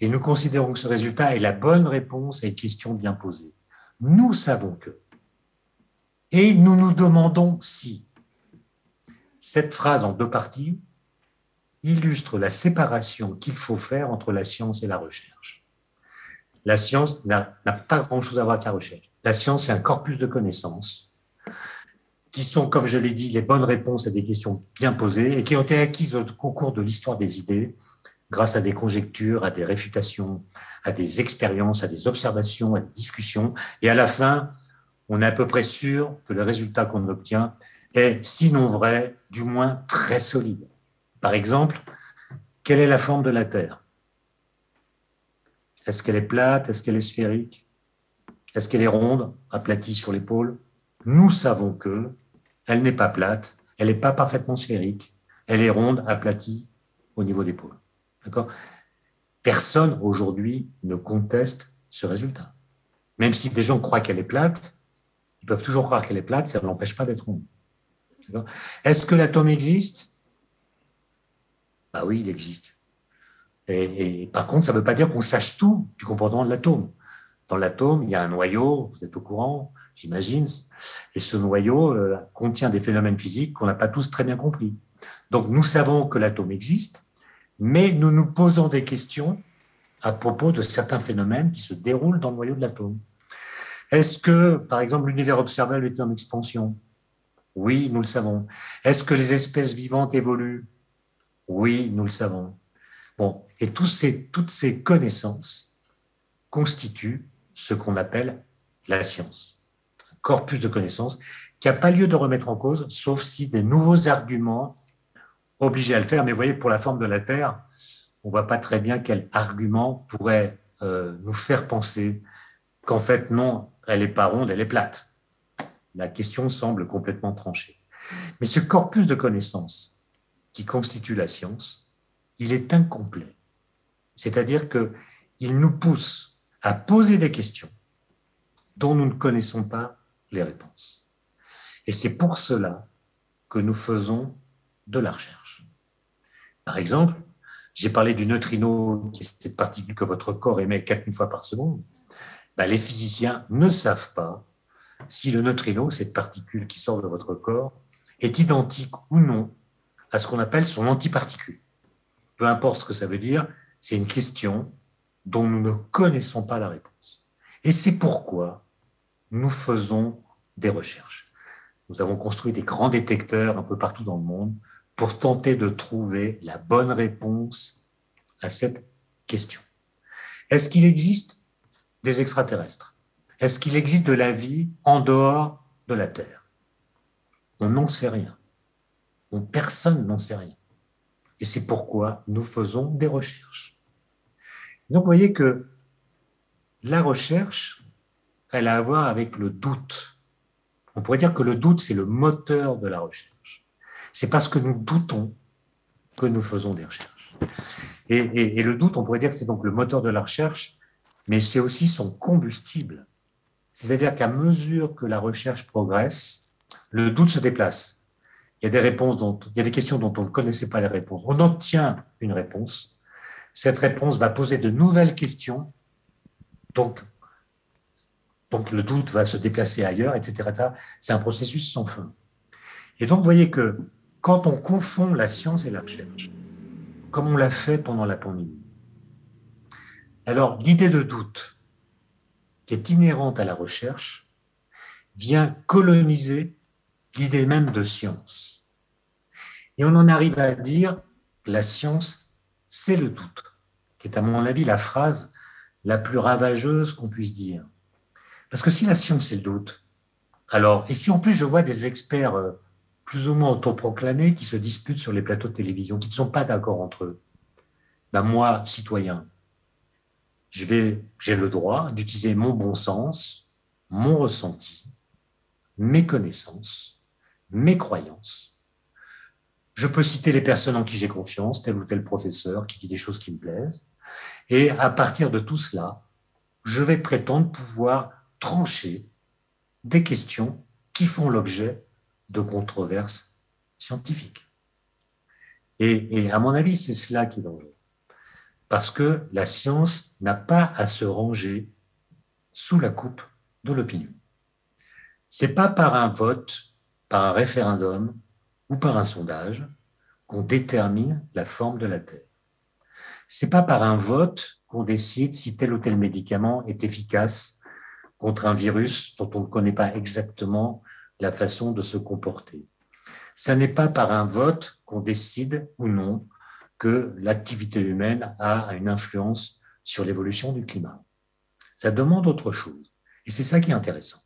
et nous considérons que ce résultat est la bonne réponse à une question bien posée. Nous savons que. Et nous nous demandons si. Cette phrase en deux parties illustre la séparation qu'il faut faire entre la science et la recherche. La science n'a pas grand-chose à voir avec la recherche. La science, c'est un corpus de connaissances qui sont, comme je l'ai dit, les bonnes réponses à des questions bien posées et qui ont été acquises au cours de l'histoire des idées grâce à des conjectures, à des réfutations, à des expériences, à des observations, à des discussions. Et à la fin, on est à peu près sûr que le résultat qu'on obtient est, sinon vrai, du moins très solide. Par exemple, quelle est la forme de la Terre? Est-ce qu'elle est plate? Est-ce qu'elle est sphérique? Est-ce qu'elle est ronde, aplatie sur l'épaule? Nous savons que elle n'est pas plate, elle n'est pas parfaitement sphérique, elle est ronde, aplatie au niveau d'épaule. D'accord? Personne aujourd'hui ne conteste ce résultat. Même si des gens croient qu'elle est plate, ils peuvent toujours croire qu'elle est plate, ça ne l'empêche pas d'être ronde. Est-ce que l'atome existe? Bah oui, il existe. Et, par contre, ça ne veut pas dire qu'on sache tout du comportement de l'atome. Dans l'atome, il y a un noyau, vous êtes au courant, j'imagine, et ce noyau euh, contient des phénomènes physiques qu'on n'a pas tous très bien compris. Donc nous savons que l'atome existe, mais nous nous posons des questions à propos de certains phénomènes qui se déroulent dans le noyau de l'atome. Est-ce que, par exemple, l'univers observable est en expansion? Oui, nous le savons. Est-ce que les espèces vivantes évoluent? Oui, nous le savons. Bon, et toutes ces connaissances constituent ce qu'on appelle la science. Corpus de connaissances qui n'a pas lieu de remettre en cause, sauf si des nouveaux arguments obligés à le faire. Mais vous voyez, pour la forme de la Terre, on voit pas très bien quel argument pourrait euh, nous faire penser qu'en fait, non, elle n'est pas ronde, elle est plate. La question semble complètement tranchée. Mais ce corpus de connaissances qui constitue la science, il est incomplet. C'est-à-dire qu'il nous pousse à poser des questions dont nous ne connaissons pas les réponses. Et c'est pour cela que nous faisons de la recherche. Par exemple, j'ai parlé du neutrino, qui est cette particule que votre corps émet quatre fois par seconde. Ben, les physiciens ne savent pas si le neutrino, cette particule qui sort de votre corps, est identique ou non à ce qu'on appelle son antiparticule. Peu importe ce que ça veut dire, c'est une question dont nous ne connaissons pas la réponse. Et c'est pourquoi nous faisons des recherches. Nous avons construit des grands détecteurs un peu partout dans le monde pour tenter de trouver la bonne réponse à cette question. Est-ce qu'il existe des extraterrestres? Est-ce qu'il existe de la vie en dehors de la Terre? On n'en sait rien personne n'en sait rien. Et c'est pourquoi nous faisons des recherches. Donc vous voyez que la recherche, elle a à voir avec le doute. On pourrait dire que le doute, c'est le moteur de la recherche. C'est parce que nous doutons que nous faisons des recherches. Et, le doute, on pourrait dire que c'est donc le moteur de la recherche, mais c'est aussi son combustible. C'est-à-dire qu'à mesure que la recherche progresse, le doute se déplace il y a des réponses dont, il y a des questions dont on ne connaissait pas les réponses. On obtient une réponse. Cette réponse va poser de nouvelles questions. Donc, donc le doute va se déplacer ailleurs, etc. C'est un processus sans fin. Et donc, vous voyez que quand on confond la science et la recherche, comme on l'a fait pendant la pandémie, Alors, l'idée de doute, qui est inhérente à la recherche, vient coloniser l'idée même de science. Et on en arrive à dire la science, c'est le doute, qui est à mon avis la phrase la plus ravageuse qu'on puisse dire. Parce que si la science, c'est le doute, alors, et si en plus je vois des experts euh, plus ou moins autoproclamés qui se disputent sur les plateaux de télévision, qui ne sont pas d'accord entre eux, ben moi, citoyen, je vais, j'ai le droit d'utiliser mon bon sens, mon ressenti, mes connaissances, mes croyances. Je peux citer les personnes en qui j'ai confiance, tel ou tel professeur qui dit des choses qui me plaisent. Et à partir de tout cela, je vais prétendre pouvoir trancher des questions qui font l'objet de controverses scientifiques. Et, à mon avis, c'est cela qui est dangereux. Parce que la science n'a pas à se ranger sous la coupe de l'opinion. C'est pas par un vote, par un référendum ou par un sondage qu'on détermine la forme de la Terre. C'est pas par un vote qu'on décide si tel ou tel médicament est efficace contre un virus dont on ne connaît pas exactement la façon de se comporter. Ça n'est pas par un vote qu'on décide ou non que l'activité humaine a une influence sur l'évolution du climat. Ça demande autre chose. Et c'est ça qui est intéressant.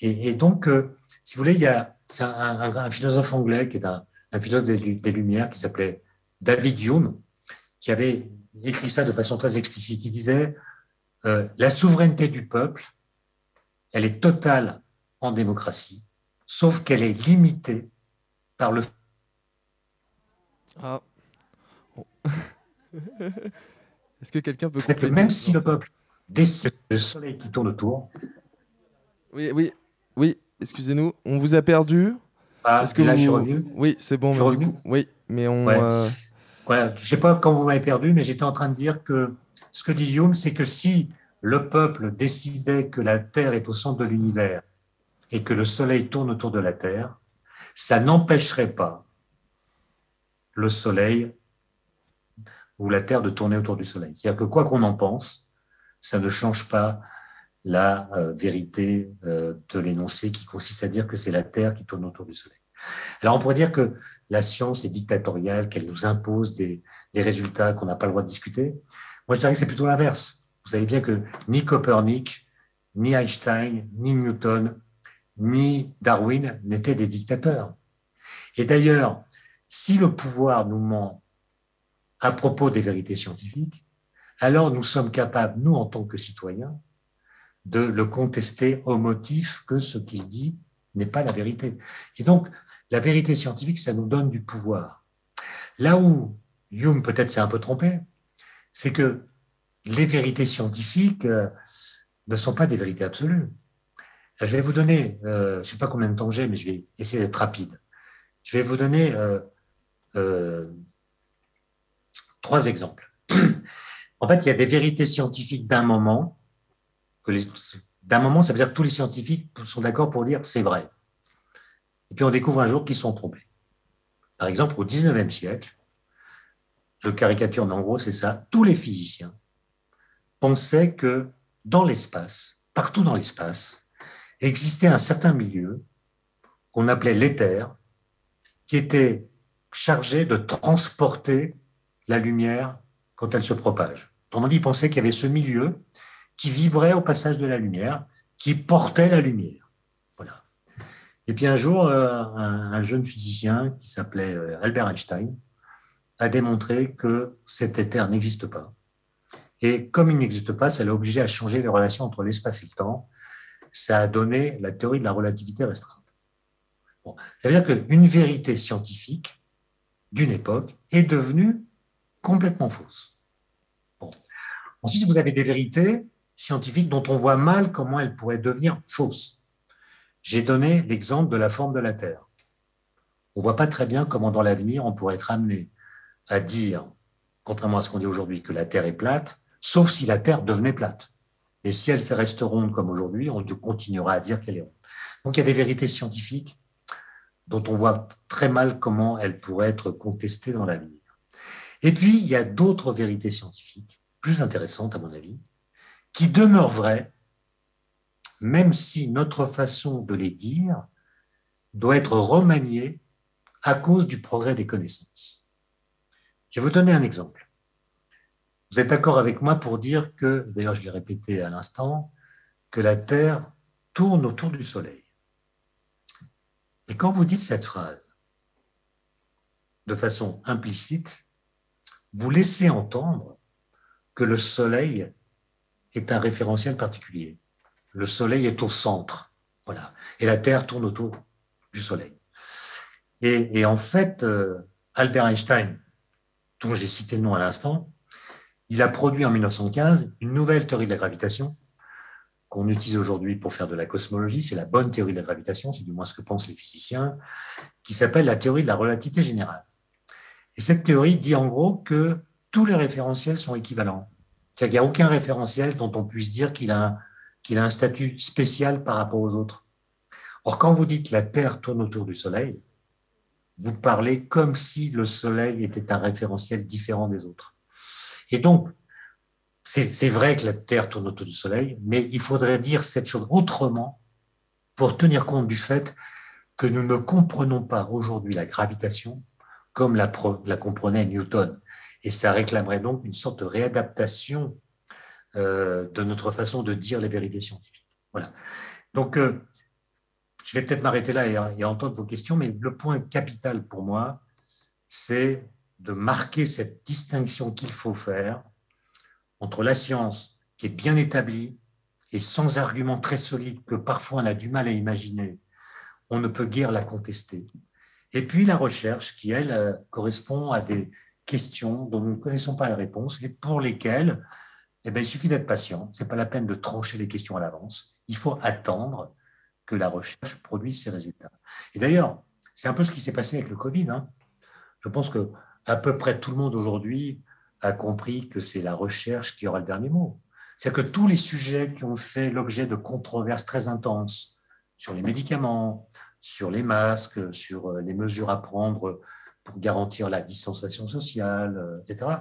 Et, donc, euh, si vous voulez, il y a un, philosophe anglais qui est un, un philosophe des, des Lumières qui s'appelait David Hume, qui avait écrit ça de façon très explicite. Il disait euh, la souveraineté du peuple, elle est totale en démocratie, sauf qu'elle est limitée par le. Ah. Oh. Est-ce que quelqu'un peut compléter Même si le peuple décide le soleil qui tourne autour. Oui, oui, oui. Excusez-nous, on vous a perdu. Ah, Est-ce que là, vous... je suis revenu. Oui, c'est bon. Je suis revenu. coup- Oui, mais on. Ouais. euh, Voilà, je sais pas quand vous m'avez perdu, mais j'étais en train de dire que ce que dit Hume, c'est que si le peuple décidait que la Terre est au centre de l'univers et que le Soleil tourne autour de la Terre, ça n'empêcherait pas le Soleil ou la Terre de tourner autour du Soleil. C'est-à-dire que quoi qu'on en pense, ça ne change pas la euh, vérité euh, de l'énoncé qui consiste à dire que c'est la Terre qui tourne autour du Soleil. Alors on pourrait dire que la science est dictatoriale, qu'elle nous impose des, des résultats qu'on n'a pas le droit de discuter. Moi, je dirais que c'est plutôt l'inverse. Vous savez bien que ni Copernic, ni Einstein, ni Newton, ni Darwin n'étaient des dictateurs. Et d'ailleurs, si le pouvoir nous ment à propos des vérités scientifiques, alors nous sommes capables, nous en tant que citoyens, de le contester au motif que ce qu'il dit n'est pas la vérité. Et donc, la vérité scientifique, ça nous donne du pouvoir. Là où Hume peut-être s'est un peu trompé, c'est que les vérités scientifiques euh, ne sont pas des vérités absolues. Je vais vous donner, euh, je ne sais pas combien de temps j'ai, mais je vais essayer d'être rapide. Je vais vous donner euh, euh, trois exemples. en fait, il y a des vérités scientifiques d'un moment, d'un moment, ça veut dire que tous les scientifiques sont d'accord pour dire c'est vrai. Et puis on découvre un jour qu'ils sont trompés. Par exemple, au 19e siècle, je caricature, mais en gros, c'est ça, tous les physiciens pensaient que dans l'espace, partout dans l'espace, existait un certain milieu qu'on appelait l'éther, qui était chargé de transporter la lumière quand elle se propage. Autrement dit, ils pensaient qu'il y avait ce milieu qui vibrait au passage de la lumière, qui portait la lumière. Voilà. Et puis un jour, euh, un, un, jeune physicien qui s'appelait euh, Albert Einstein a démontré que cet éther n'existe pas. Et comme il n'existe pas, ça l'a obligé à changer les relations entre l'espace et le temps. Ça a donné la théorie de la relativité restreinte. Bon. Ça veut dire qu'une vérité scientifique d'une époque est devenue complètement fausse. Ensuite, vous avez des vérités scientifiques dont on voit mal comment elles pourraient devenir fausses. J'ai donné l'exemple de la forme de la Terre. On ne voit pas très bien comment dans l'avenir on pourrait être amené à dire, contrairement à ce qu'on dit aujourd'hui, que la Terre est plate, sauf si la Terre devenait plate. Mais si elle reste ronde comme aujourd'hui, on continuera à dire qu'elle est ronde. Donc il y a des vérités scientifiques dont on voit très mal comment elles pourraient être contestées dans l'avenir. Et puis, il y a d'autres vérités scientifiques plus intéressante à mon avis, qui demeure vraie, même si notre façon de les dire doit être remaniée à cause du progrès des connaissances. Je vais vous donner un exemple. Vous êtes d'accord avec moi pour dire que, d'ailleurs je l'ai répété à l'instant, que la Terre tourne autour du Soleil. Et quand vous dites cette phrase de façon implicite, vous laissez entendre que le Soleil est un référentiel particulier. Le Soleil est au centre, voilà, et la Terre tourne autour du Soleil. Et, en fait, euh, Albert Einstein, dont j'ai cité le nom à l'instant, il a produit en 1915 une nouvelle théorie de la gravitation qu'on utilise aujourd'hui pour faire de la cosmologie. C'est la bonne théorie de la gravitation, c'est du moins ce que pensent les physiciens, qui s'appelle la théorie de la relativité générale. Et cette théorie dit en gros que tous les référentiels sont équivalents. Il n'y a aucun référentiel dont on puisse dire qu'il a, qu'il a un statut spécial par rapport aux autres. Or, quand vous dites la Terre tourne autour du Soleil, vous parlez comme si le Soleil était un référentiel différent des autres. Et donc, c'est vrai que la Terre tourne autour du Soleil, mais il faudrait dire cette chose autrement pour tenir compte du fait que nous ne comprenons pas aujourd'hui la gravitation comme la, comprenait Newton. Et ça réclamerait donc une sorte de réadaptation euh, de notre façon de dire les vérités scientifiques. Voilà. Donc, euh, je vais peut-être m'arrêter là et, entendre vos questions, mais le point capital pour moi, c'est de marquer cette distinction qu'il faut faire entre la science qui est bien établie et sans arguments très solides que parfois on a du mal à imaginer, on ne peut guère la contester. Et puis la recherche qui, elle, euh, correspond à des questions dont nous ne connaissons pas la réponse et pour lesquelles eh bien, il suffit d'être patient. Ce n'est pas la peine de trancher les questions à l'avance. Il faut attendre que la recherche produise ses résultats. Et d'ailleurs, c'est un peu ce qui s'est passé avec le Covid. Hein. Je pense que à peu près tout le monde aujourd'hui a compris que c'est la recherche qui aura le dernier mot. C'est-à-dire que tous les sujets qui ont fait l'objet de controverses très intenses sur les médicaments, sur les masques, sur euh, les mesures à prendre pour garantir la distanciation sociale, euh, etc.,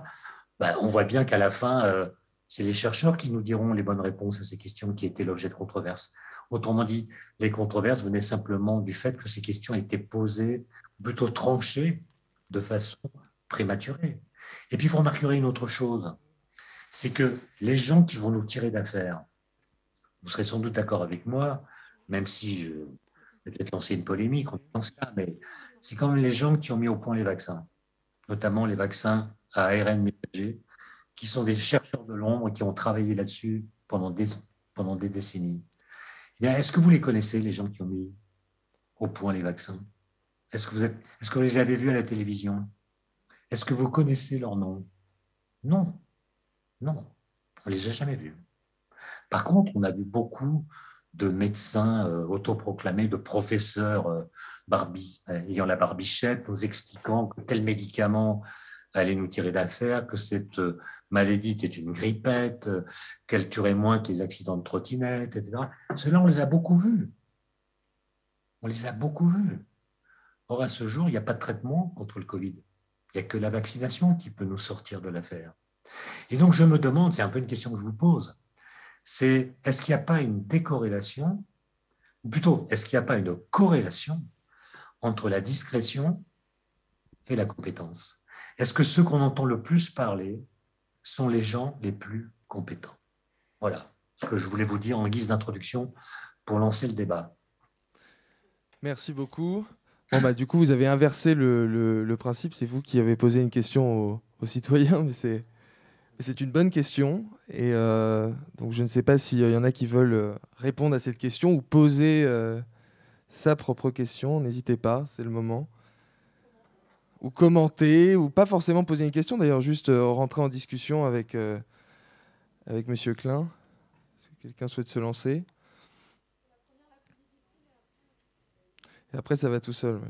ben, on voit bien qu'à la fin, euh, c'est les chercheurs qui nous diront les bonnes réponses à ces questions qui étaient l'objet de controverses. Autrement dit, les controverses venaient simplement du fait que ces questions étaient posées, plutôt tranchées, de façon prématurée. Et puis, vous remarquerez une autre chose, c'est que les gens qui vont nous tirer d'affaire, vous serez sans doute d'accord avec moi, même si je vais peut-être lancer une polémique en disant ça, mais c'est quand même les gens qui ont mis au point les vaccins, notamment les vaccins à ARN messager, qui sont des chercheurs de l'ombre qui ont travaillé là-dessus pendant des, pendant des décennies. Est-ce que vous les connaissez, les gens qui ont mis au point les vaccins? Est-ce que, vous vous les avez vus à la télévision? Est-ce que vous connaissez leur nom? Non. Non. On ne les a jamais vus. Par contre, on a vu beaucoup de médecins euh, autoproclamés, de professeurs euh, euh, ayant la barbichette, nous expliquant que tel médicament allait nous tirer d'affaire, que cette euh, maladie était une grippette, euh, qu'elle tuerait moins que les accidents de trottinette, etc. Cela, on les a beaucoup vus. On les a beaucoup vus. Or, à ce jour, il n'y a pas de traitement contre le Covid. Il n'y a que la vaccination qui peut nous sortir de l'affaire. Et donc, je me demande, c'est un peu une question que je vous pose, c'est est-ce qu'il n'y a pas une décorrélation, ou plutôt, est-ce qu'il n'y a pas une corrélation entre la discrétion et la compétence? Est-ce que ceux qu'on entend le plus parler sont les gens les plus compétents? Voilà ce que je voulais vous dire en guise d'introduction pour lancer le débat. Merci beaucoup. Bah, du coup, vous avez inversé le, principe. C'est vous qui avez posé une question aux, citoyens, mais c'est, c'est une bonne question. Et euh, donc, je ne sais pas s'il y en a qui veulent euh, répondre à cette question ou poser euh, sa propre question. N'hésitez pas, c'est le moment ou commenter, ou pas forcément poser une question, d'ailleurs, juste euh, rentrer en discussion avec, euh, avec Monsieur Klein. Si quelqu'un souhaite se lancer. Et après, ça va tout seul.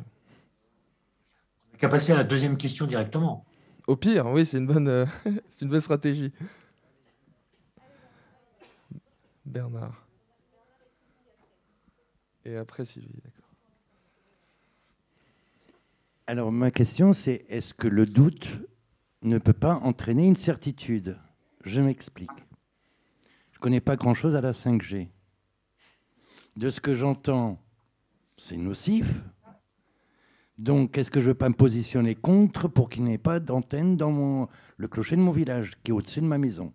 On qu'à passer à la deuxième question directement. Au pire, oui, c'est une bonne, euh, c'est une bonne stratégie. Bernard. Et après Sylvie, d'accord. Alors ma question c'est est-ce que le doute ne peut pas entraîner une certitude? Je m'explique. Je ne connais pas grand-chose à la 5G. De ce que j'entends, c'est nocif. Donc, est-ce que je ne veux pas me positionner contre pour qu'il n'y ait pas d'antenne dans mon, le clocher de mon village, qui est au-dessus de ma maison?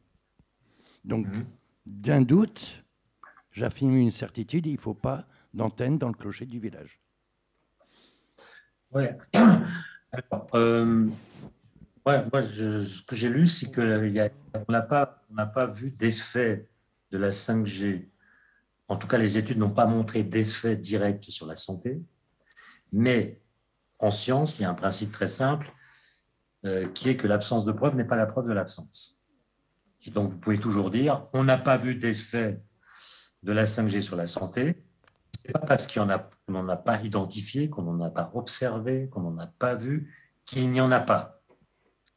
Donc, mhm. d'un doute, j'affirme une certitude, il ne faut pas d'antenne dans le clocher du village. Ouais. Euh, moi, ce que j'ai lu, c'est qu'on n'a pas, pas vu d'effet de la 5G. En tout cas, les études n'ont pas montré d'effet direct sur la santé. Mais en science, il y a un principe très simple euh, qui est que l'absence de preuve n'est pas la preuve de l'absence. Et donc, vous pouvez toujours dire, on n'a pas vu d'effet de la 5G sur la santé. Pas parce qu'on n'en a pas identifié, qu'on n'en a pas observé, qu'on n'en a pas vu, qu'il n'y en a pas.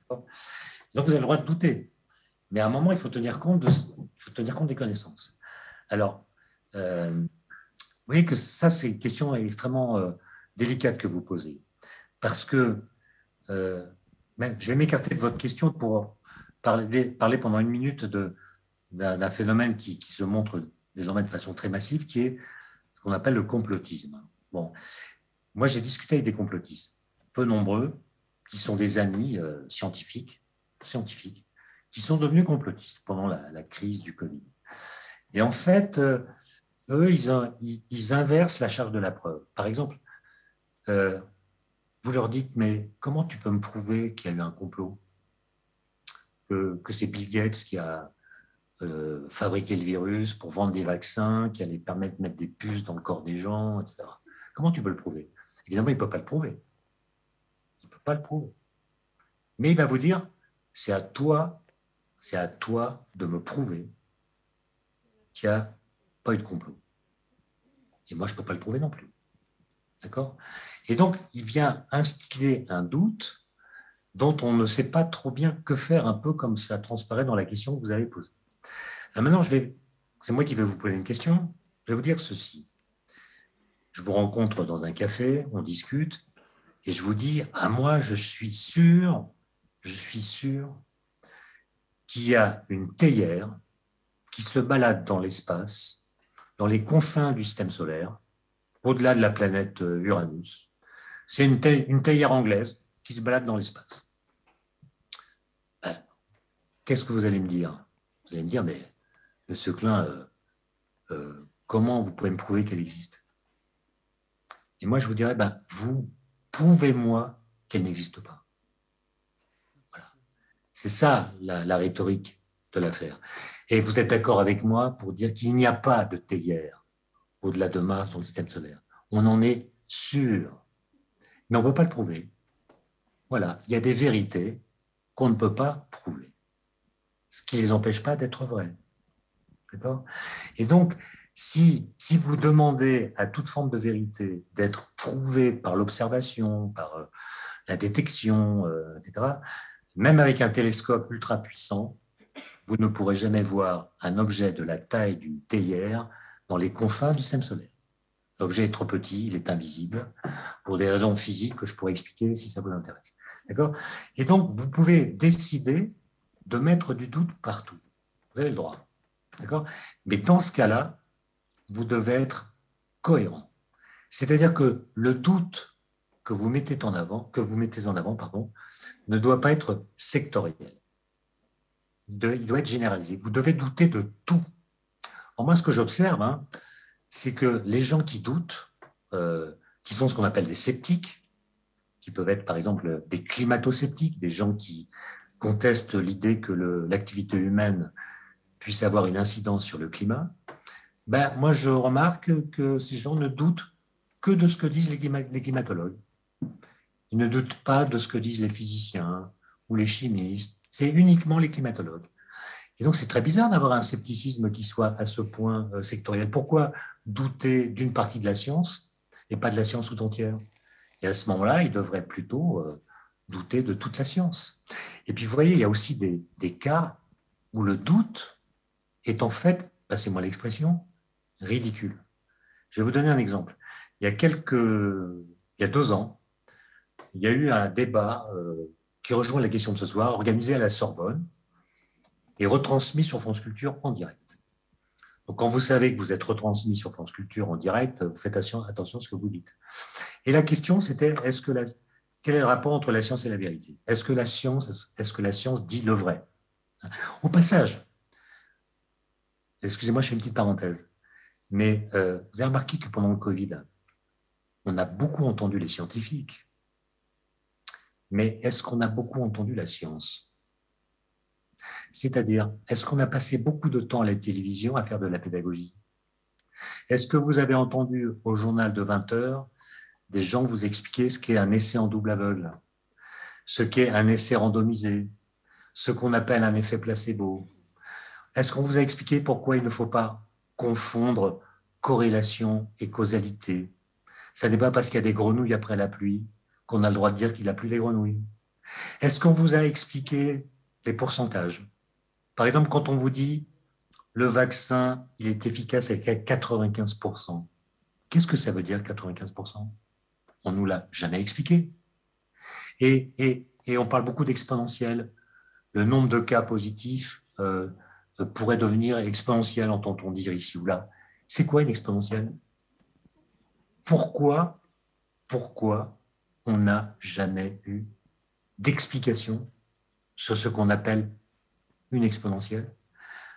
Donc, vous avez le droit de douter. Mais à un moment, il faut tenir compte, des connaissances. Alors, euh, vous voyez que ça, c'est une question extrêmement euh, délicate que vous posez. Parce que, euh, je vais m'écarter de votre question pour parler, pendant une minute d'un phénomène qui, se montre désormais de façon très massive, qui est qu'on appelle le complotisme. Bon, moi, j'ai discuté avec des complotistes, peu nombreux, qui sont des amis euh, scientifiques, scientifiques, qui sont devenus complotistes pendant la, crise du Covid. Et en fait, euh, eux, ils, inversent la charge de la preuve. Par exemple, euh, vous leur dites, mais comment tu peux me prouver qu'il y a eu un complot? Que c'est Bill Gates qui a fabriqué le virus pour vendre des vaccins qui allaient permettre de mettre des puces dans le corps des gens, etc. Comment tu peux le prouver? Évidemment, il ne peut pas le prouver le prouver. Mais il va vous dire, c'est à toi, c'est à toi de me prouver qu'il n'y a pas eu de complot. Et moi, je ne peux pas le prouver non plus. D'accord? Et donc, il vient instiller un doute dont on ne sait pas trop bien que faire, un peu comme ça transparaît dans la question que vous avez posée. Maintenant, je vais, c'est moi qui vais vous poser une question. Je vais vous dire ceci. Je vous rencontre dans un café, on discute, et je vous dis, à moi, je suis sûr, je suis sûr qu'il y a une théière qui se balade dans l'espace, dans les confins du système solaire, au-delà de la planète euh, Uranus. C'est une, théière anglaise qui se balade dans l'espace. Ben, qu'est-ce que vous allez me dire? Vous allez me dire, mais Monsieur Klein, euh, comment vous pouvez me prouver qu'elle existe? Et moi, je vous dirais, ben, vous, prouvez-moi qu'elle n'existe pas. Voilà. C'est ça la, rhétorique de l'affaire. Et vous êtes d'accord avec moi pour dire qu'il n'y a pas de théière au-delà de Mars dans le système solaire. On en est sûr. Mais on ne peut pas le prouver. Voilà, il y a des vérités qu'on ne peut pas prouver. Ce qui ne les empêche pas d'être vraies. D'accord? Et donc, si, vous demandez à toute forme de vérité d'être prouvée par l'observation, par euh, la détection, euh, etc., même avec un télescope ultra puissant, vous ne pourrez jamais voir un objet de la taille d'une théière dans les confins du système solaire. L'objet est trop petit, il est invisible, pour des raisons physiques que je pourrais expliquer si ça vous intéresse. D'accord? Et donc, vous pouvez décider de mettre du doute partout. Vous avez le droit. D'accord? Mais dans ce cas-là, vous devez être cohérent. C'est-à-dire que le doute que vous mettez en avant, que vous mettez en avant, pardon, ne doit pas être sectoriel. Il doit être généralisé. Vous devez douter de tout. En moi, ce que j'observe, hein, c'est que les gens qui doutent, euh, qui sont ce qu'on appelle des sceptiques, qui peuvent être par exemple des climato-sceptiques, des gens qui contestent l'idée que l'activité humaine puisse avoir une incidence sur le climat, ben, moi, je remarque que ces gens ne doutent que de ce que disent les climatologues. Ils ne doutent pas de ce que disent les physiciens ou les chimistes. C'est uniquement les climatologues. Et donc, c'est très bizarre d'avoir un scepticisme qui soit à ce point euh, sectoriel. Pourquoi douter d'une partie de la science et pas de la science tout entière? Et à ce moment-là, ils devraient plutôt euh, douter de toute la science. Et puis, vous voyez, il y a aussi des, des cas où le doute est en fait, passez-moi l'expression, ridicule. Je vais vous donner un exemple. Il y a quelques, il y a deux ans, il y a eu un débat euh, qui rejoint la question de ce soir, organisé à la Sorbonne, est retransmis sur France Culture en direct. Donc, quand vous savez que vous êtes retransmis sur France Culture en direct, vous faites attention à ce que vous dites. Et la question, c'était est-ce que la, quel est le rapport entre la science et la vérité? Est-ce que la science, est-ce que la science dit le vrai? Au passage, excusez-moi, je fais une petite parenthèse, mais euh, vous avez remarqué que pendant le Covid, on a beaucoup entendu les scientifiques, mais est-ce qu'on a beaucoup entendu la science? C'est-à-dire, est-ce qu'on a passé beaucoup de temps à la télévision à faire de la pédagogie? Est-ce que vous avez entendu au journal de 20 heures des gens vous expliquer ce qu'est un essai en double aveugle, ce qu'est un essai randomisé, ce qu'on appelle un effet placebo? Est-ce qu'on vous a expliqué pourquoi il ne faut pas confondre corrélation et causalité? Ça n'est pas parce qu'il y a des grenouilles après la pluie qu'on a le droit de dire qu'il a plus des grenouilles. Est-ce qu'on vous a expliqué les pourcentages? Par exemple, quand on vous dit le vaccin, il est efficace avec 95%, qu'est-ce que ça veut dire 95% On nous l'a jamais expliqué. Et, et, on parle beaucoup d'exponentiel. Le nombre de cas positifs euh, pourrait devenir exponentiel, entend-on dire ici ou là. C'est quoi une exponentielle? Pourquoi, pourquoi on n'a jamais eu d'explication sur ce qu'on appelle une exponentielle,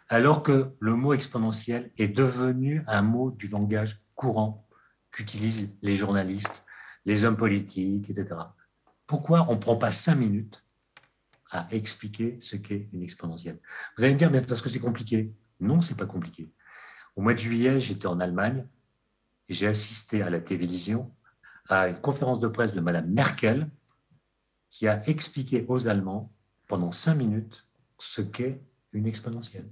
alors que le mot exponentiel est devenu un mot du langage courant qu'utilisent les journalistes, les hommes politiques, etc. Pourquoi on ne prend pas cinq minutes à expliquer ce qu'est une exponentielle Vous allez me dire, mais parce que c'est compliqué. Non, c'est pas compliqué. Au mois de juillet, j'étais en Allemagne et j'ai assisté à la télévision à une conférence de presse de Madame Merkel qui a expliqué aux Allemands pendant cinq minutes ce qu'est une exponentielle.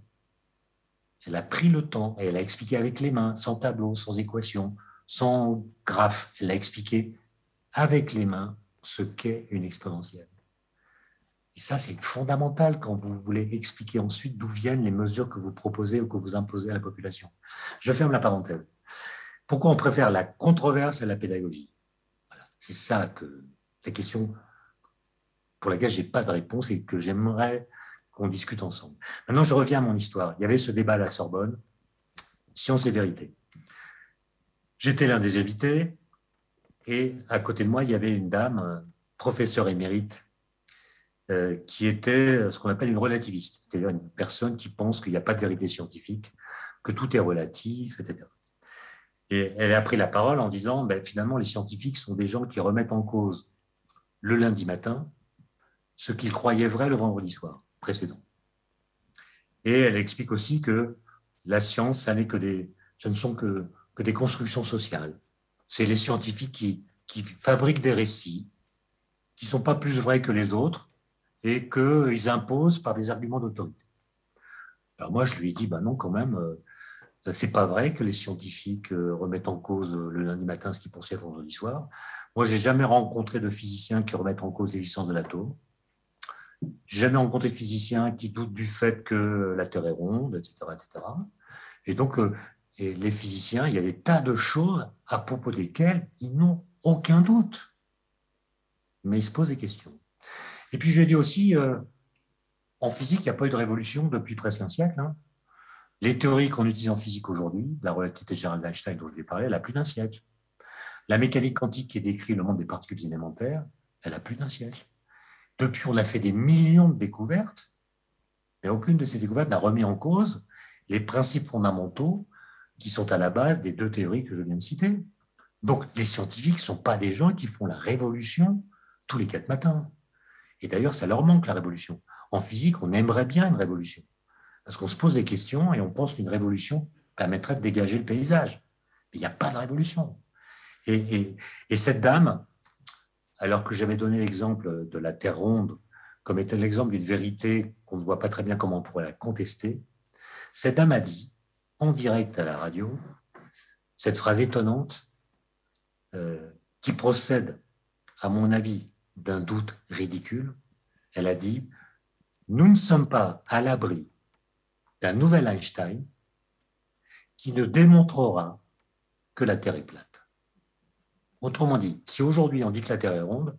Elle a pris le temps et elle a expliqué avec les mains, sans tableau, sans équation, sans graphe. Elle a expliqué avec les mains ce qu'est une exponentielle. Et ça, c'est fondamental quand vous voulez expliquer ensuite d'où viennent les mesures que vous proposez ou que vous imposez à la population. Je ferme la parenthèse. Pourquoi on préfère la controverse à la pédagogie? C'est ça que la question pour laquelle je n'ai pas de réponse et que j'aimerais on discute ensemble. Maintenant, je reviens à mon histoire. Il y avait ce débat à la Sorbonne, science et vérité. J'étais l'un des invités et à côté de moi, il y avait une dame, professeure émérite, euh, qui était ce qu'on appelle une relativiste, c'est-à-dire une personne qui pense qu'il n'y a pas de vérité scientifique, que tout est relatif, etc. Et elle a pris la parole en disant, ben, finalement, les scientifiques sont des gens qui remettent en cause le lundi matin ce qu'ils croyaient vrai le vendredi soir précédent. Et elle explique aussi que la science, ça n'est que des, ce ne sont que, des constructions sociales. C'est les scientifiques qui fabriquent des récits qui ne sont pas plus vrais que les autres et qu'ils imposent par des arguments d'autorité. Alors moi, je lui ai dit, ben non, quand même, euh, c'est pas vrai que les scientifiques euh, remettent en cause euh, le lundi matin ce qu'ils pensaient vendredi soir. Moi, j'ai jamais rencontré de physiciens qui remettent en cause l'existence de l'atome. J'ai jamais rencontré de physicien qui doute du fait que la Terre est ronde, etc. etc. Et donc, euh, les physiciens, il y a des tas de choses à propos desquelles ils n'ont aucun doute. Mais ils se posent des questions. Et puis, je lui ai dit aussi, euh, en physique, il n'y a pas eu de révolution depuis presque un siècle. Hein. Les théories qu'on utilise en physique aujourd'hui, la relativité générale d'Einstein dont je l'ai parlé, elle a plus d'un siècle. La mécanique quantique qui décrit le monde des particules élémentaires, elle a plus d'un siècle. Depuis, on a fait des millions de découvertes, mais aucune de ces découvertes n'a remis en cause les principes fondamentaux qui sont à la base des deux théories que je viens de citer. Donc, les scientifiques ne sont pas des gens qui font la révolution tous les quatre matins. Et d'ailleurs, ça leur manque la révolution. En physique, on aimerait bien une révolution. Parce qu'on se pose des questions et on pense qu'une révolution permettrait de dégager le paysage. Mais il n'y a pas de révolution. Et, et cette dame, alors que j'avais donné l'exemple de la Terre ronde comme étant l'exemple d'une vérité qu'on ne voit pas très bien comment on pourrait la contester, cette dame a dit, en direct à la radio, cette phrase étonnante euh, qui procède, à mon avis, d'un doute ridicule. Elle a dit, nous ne sommes pas à l'abri d'un nouvel Einstein qui ne démontrera que la Terre est plate. Autrement dit, si aujourd'hui on dit que la Terre est ronde,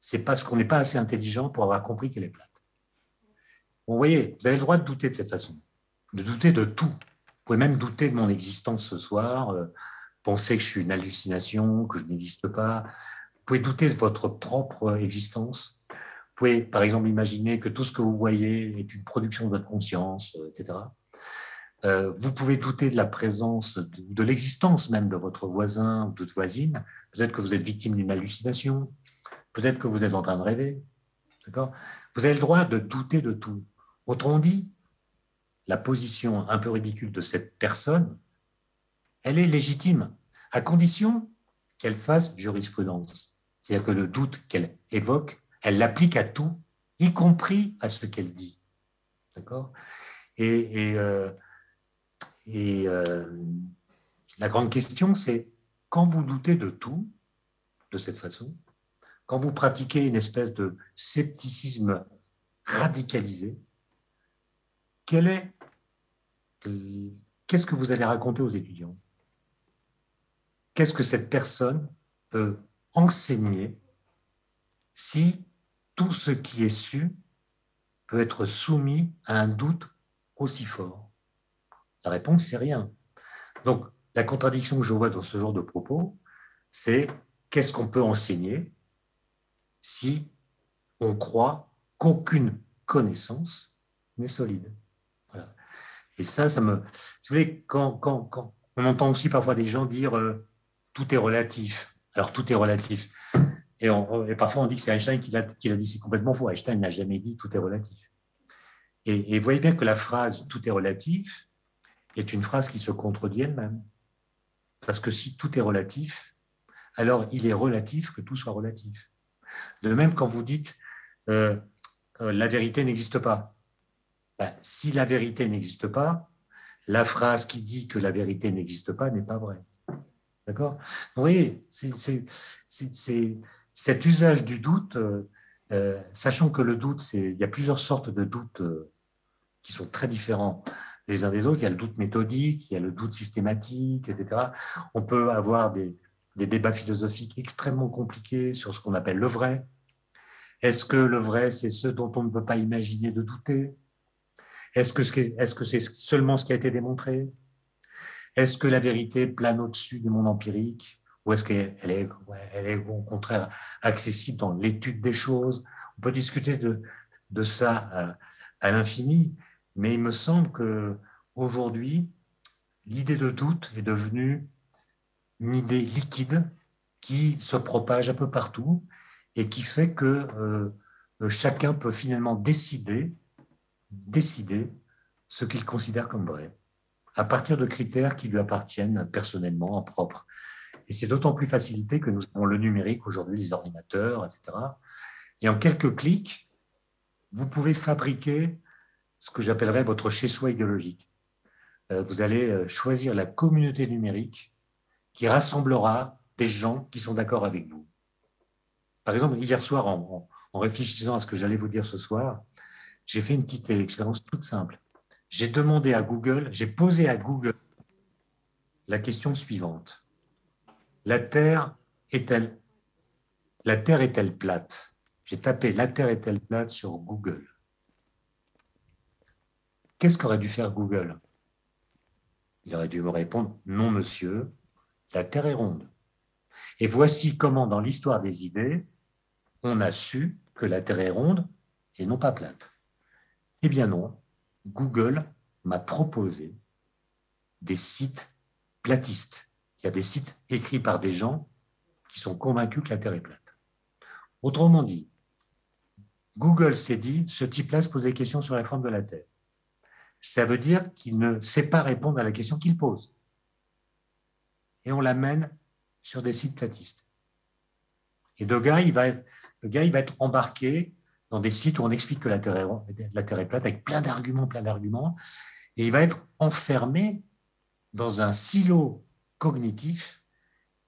c'est parce qu'on n'est pas assez intelligent pour avoir compris qu'elle est plate. Vous voyez, vous avez le droit de douter de cette façon, de douter de tout. Vous pouvez même douter de mon existence ce soir, euh, penser que je suis une hallucination, que je n'existe pas. Vous pouvez douter de votre propre existence. Vous pouvez, par exemple, imaginer que tout ce que vous voyez est une production de votre conscience, euh, etc. Euh, vous pouvez douter de la présence, de, de l'existence même de votre voisin ou de votre voisine. Peut-être que vous êtes victime d'une hallucination. Peut-être que vous êtes en train de rêver. D'accord? Vous avez le droit de douter de tout. Autrement dit, la position un peu ridicule de cette personne, elle est légitime, à condition qu'elle fasse jurisprudence. C'est-à-dire que le doute qu'elle évoque, elle l'applique à tout, y compris à ce qu'elle dit. D'accord? Et, euh, euh, la grande question, c'est quand vous doutez de tout, de cette façon, quand vous pratiquez une espèce de scepticisme radicalisé, quel est, qu'est-ce que vous allez raconter aux étudiants? Qu'est-ce que cette personne peut enseigner si tout ce qui est su peut être soumis à un doute aussi fort La réponse, c'est rien. Donc, la contradiction que je vois dans ce genre de propos, c'est qu'est-ce qu'on peut enseigner si on croit qu'aucune connaissance n'est solide? Et ça, ça me. Vous savez, quand, on entend aussi parfois des gens dire euh, tout est relatif. Alors, tout est relatif. Et, parfois, on dit que c'est Einstein qui l'a dit. C'est complètement faux. Einstein n'a jamais dit tout est relatif. Et, voyez bien que la phrase tout est relatif est une phrase qui se contredit elle-même. Parce que si tout est relatif, alors il est relatif que tout soit relatif. De même, quand vous dites euh, euh la vérité n'existe pas, ben, si la vérité n'existe pas, la phrase qui dit que la vérité n'existe pas n'est pas vraie. D'accord? Vous voyez, c'est cet usage du doute, euh, euh, sachant que le doute, il y a plusieurs sortes de doutes euh, qui sont très différents les uns des autres. Il y a le doute méthodique, il y a le doute systématique, etc. On peut avoir des, des débats philosophiques extrêmement compliqués sur ce qu'on appelle le vrai. Est-ce que le vrai, c'est ce dont on ne peut pas imaginer de douter? Est-ce que c'est seulement ce qui a été démontré? Est-ce que la vérité plane au-dessus du monde empirique Ou est-ce qu'elle est, au contraire accessible dans l'étude des choses? On peut discuter de, ça à, à l'infini, mais il me semble que aujourd'hui, l'idée de doute est devenue une idée liquide qui se propage un peu partout et qui fait que euh, chacun peut finalement décider décider ce qu'il considère comme vrai, à partir de critères qui lui appartiennent personnellement, en propre. Et c'est d'autant plus facilité que nous avons le numérique aujourd'hui, les ordinateurs, etc. Et en quelques clics, vous pouvez fabriquer ce que j'appellerais votre chez-soi idéologique. Euh, vous allez euh, choisir la communauté numérique qui rassemblera des gens qui sont d'accord avec vous. Par exemple, hier soir, en, en réfléchissant à ce que j'allais vous dire ce soir, j'ai fait une petite expérience toute simple. J'ai demandé à Google, j'ai posé à Google la question suivante. La Terre est-elle la Terre est-elle plate? J'ai tapé la Terre est-elle plate sur Google. Qu'est-ce qu'aurait dû faire Google? Il aurait dû me répondre non monsieur, la Terre est ronde. Et voici comment dans l'histoire des idées, on a su que la Terre est ronde et non pas plate. Eh bien non, Google m'a proposé des sites platistes. Il y a des sites écrits par des gens qui sont convaincus que la Terre est plate. Autrement dit, Google s'est dit, ce type-là se pose des questions sur la forme de la Terre. Ça veut dire qu'il ne sait pas répondre à la question qu'il pose. Et on l'amène sur des sites platistes. Et le gars, il va le gars, il va être embarqué dans des sites où on explique que la Terre est, plate, avec plein d'arguments, plein d'arguments, et il va être enfermé dans un silo cognitif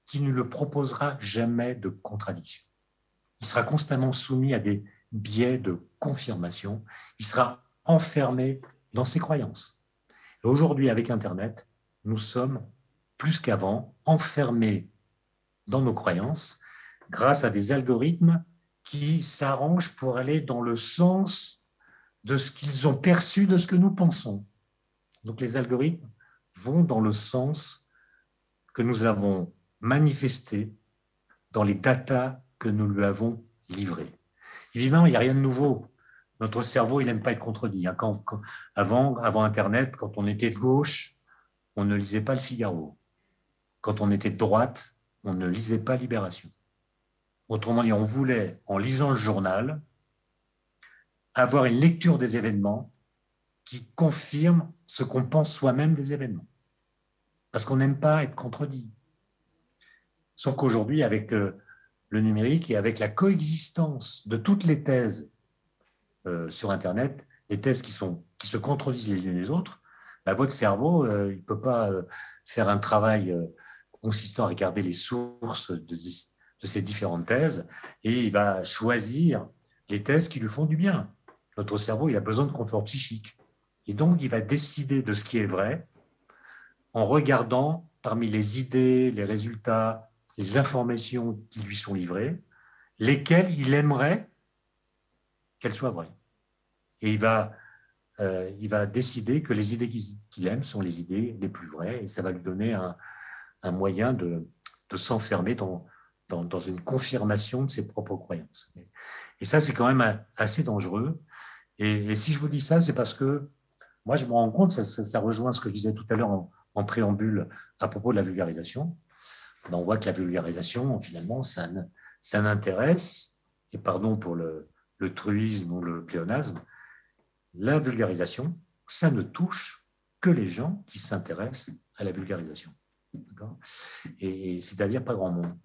qui ne le proposera jamais de contradiction. Il sera constamment soumis à des biais de confirmation, il sera enfermé dans ses croyances. Aujourd'hui, avec Internet, nous sommes plus qu'avant enfermés dans nos croyances grâce à des algorithmes qui s'arrange pour aller dans le sens de ce qu'ils ont perçu de ce que nous pensons. Donc les algorithmes vont dans le sens que nous avons manifesté dans les datas que nous lui avons livrées. Évidemment, il n'y a rien de nouveau. Notre cerveau, il n'aime pas être contredit. Hein. avant, avant Internet, quand on était de gauche, on ne lisait pas le Figaro. Quand on était de droite, on ne lisait pas Libération. Autrement dit, on voulait, en lisant le journal, avoir une lecture des événements qui confirme ce qu'on pense soi-même des événements. Parce qu'on n'aime pas être contredit. Sauf qu'aujourd'hui, avec euh, le numérique et avec la coexistence de toutes les thèses euh, sur Internet, des thèses qui, se contredisent les unes les autres, bah, votre cerveau, euh, ne peut pas faire un travail consistant à regarder les sources de, de, ces différentes thèses et il va choisir les thèses qui lui font du bien. Notre cerveau, il a besoin de confort psychique. Et donc, il va décider de ce qui est vrai en regardant parmi les idées, les résultats, les informations qui lui sont livrées, lesquelles il aimerait qu'elles soient vraies. Et il va, euh, il va décider que les idées qu'il aime sont les idées les plus vraies, et ça va lui donner un, moyen de, s'enfermer dans, dans, une confirmation de ses propres croyances. Et ça, c'est quand même assez dangereux. Et, si je vous dis ça, c'est parce que moi, je me rends compte, ça, rejoint ce que je disais tout à l'heure en, préambule à propos de la vulgarisation on voit que la vulgarisation, finalement, ça n'intéresse, et pardon pour le, truisme ou le pléonasme, la vulgarisation, ça ne touche que les gens qui s'intéressent à la vulgarisation. Et, c'est-à-dire pas grand monde.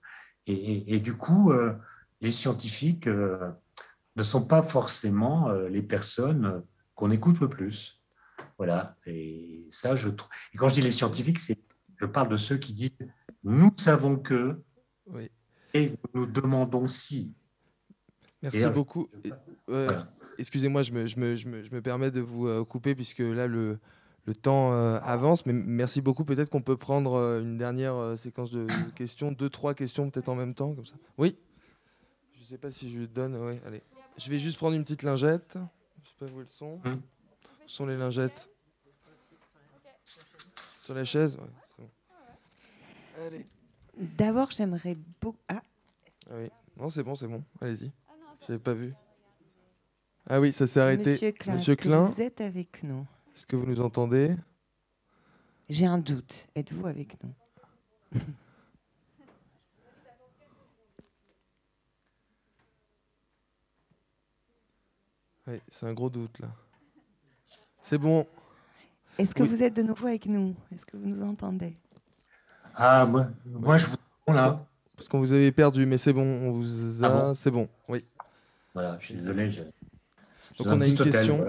Et, du coup, euh, les scientifiques euh, ne sont pas forcément euh, les personnes qu'on écoute le plus. Voilà. Et ça, je trouve. Et quand je dis les scientifiques, c'est, je parle de ceux qui disent nous savons que, et nous demandons si. Merci beaucoup. Excusez-moi, je me, je, me, je, me, permets de vous couper puisque là, le, le temps euh, avance. Mais merci beaucoup. Peut-être qu'on peut prendre euh, une dernière séquence de, questions, deux, trois questions peut-être en même temps, comme ça. Oui Je ne sais pas si je lui donne. Oui, allez. Je vais juste prendre une petite lingette. Je ne sais pas où elles sont. Hum. Où sont les lingettes? Sur la chaise? D'abord, j'aimerais beaucoup. Ah. ah. oui, non, c'est bon, c'est bon. Allez-y. Je n'avais pas vu. Ah oui, ça s'est arrêté. Monsieur Klein, Monsieur Klein vous êtes avec nous? Est-ce que vous nous entendez? J'ai un doute. Êtes-vous avec nous? Oui, c'est un gros doute là. C'est bon. Est-ce que vous êtes de nouveau avec nous? Est-ce que vous nous entendez? Ah, moi, moi je vous là. Parce qu'on vous avait perdu, mais c'est bon, on vous a... Ah c'est bon, oui. Voilà, je suis désolé. Donc on a une question.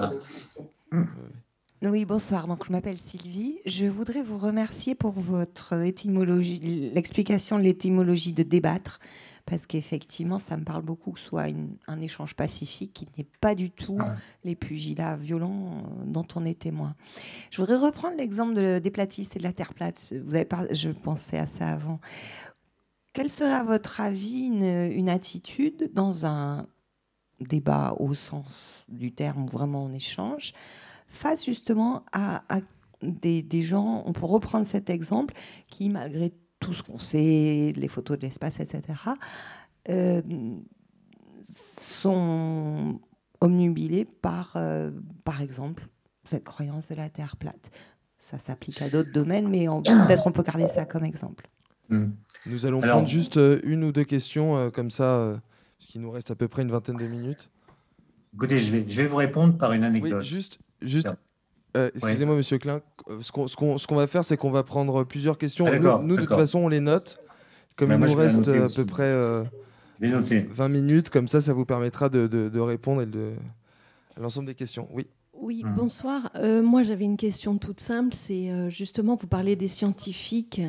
Oui, bonsoir. Donc, je m'appelle Sylvie. Je voudrais vous remercier pour votre étymologie, l'explication de l'étymologie de débattre parce qu'effectivement, ça me parle beaucoup que ce soit un échange pacifique qui n'est pas du tout les pugilats violents euh, dont on est témoin. Je voudrais reprendre l'exemple des platistes et de la terre plate. Vous avez je pensais à ça avant. Quelle serait, à votre avis, une, attitude dans un débat au sens du terme, vraiment en échange, face justement à, des, des, gens, on peut reprendre cet exemple, qui malgré tout, ce qu'on sait, les photos de l'espace, etc., euh, sont omnubilés par, euh, par exemple, cette croyance de la Terre plate. Ça s'applique à d'autres domaines, mais peut-être on peut garder ça comme exemple. Hmm. Nous allons prendre juste euh, une ou deux questions comme ça, parce qu'il nous reste à peu près une vingtaine de minutes. Écoutez, je vais, je vais vous répondre par une anecdote. Oui, juste, juste euh, excusez-moi, Monsieur Klein. Ce qu'on va faire, c'est qu'on va prendre plusieurs questions. Ah, nous, de toute façon, on les note. Comme il nous reste à peu près 20 euh, minutes, comme ça, ça vous permettra de, répondre et de, à l'ensemble des questions. Oui. Oui, hmm. bonsoir. Euh, moi, j'avais une question toute simple. C'est justement, vous parlez des scientifiques.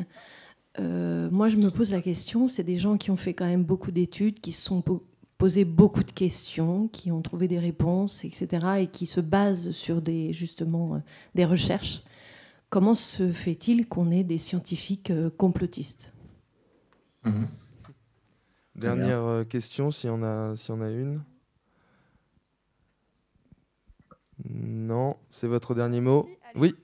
moi, je me pose la question. C'est des gens qui ont fait quand même beaucoup d'études, qui se sont posé beaucoup de questions, qui ont trouvé des réponses, etc., et qui se basent sur des, justement euh, des recherches. Comment se fait-il qu'on ait des scientifiques euh, complotistes? Mhm. Dernière euh, question, si on a, si on a une. Non, c'est votre dernier mot. oui.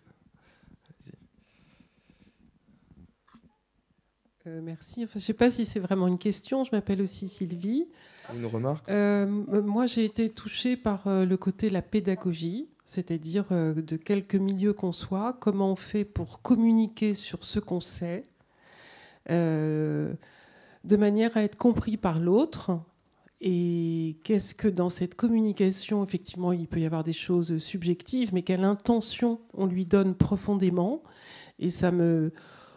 Euh, merci. je ne sais pas si c'est vraiment une question. Je m'appelle aussi Sylvie. Une remarque? Euh, Moi, j'ai été touchée par euh, le côté de la pédagogie, c'est-à-dire de quelque milieu qu'on soit, comment on fait pour communiquer sur ce qu'on sait, de manière à être compris par l'autre. Et qu'est-ce que dans cette communication, effectivement, il peut y avoir des choses subjectives, mais quelle intention on lui donne profondément Et ça me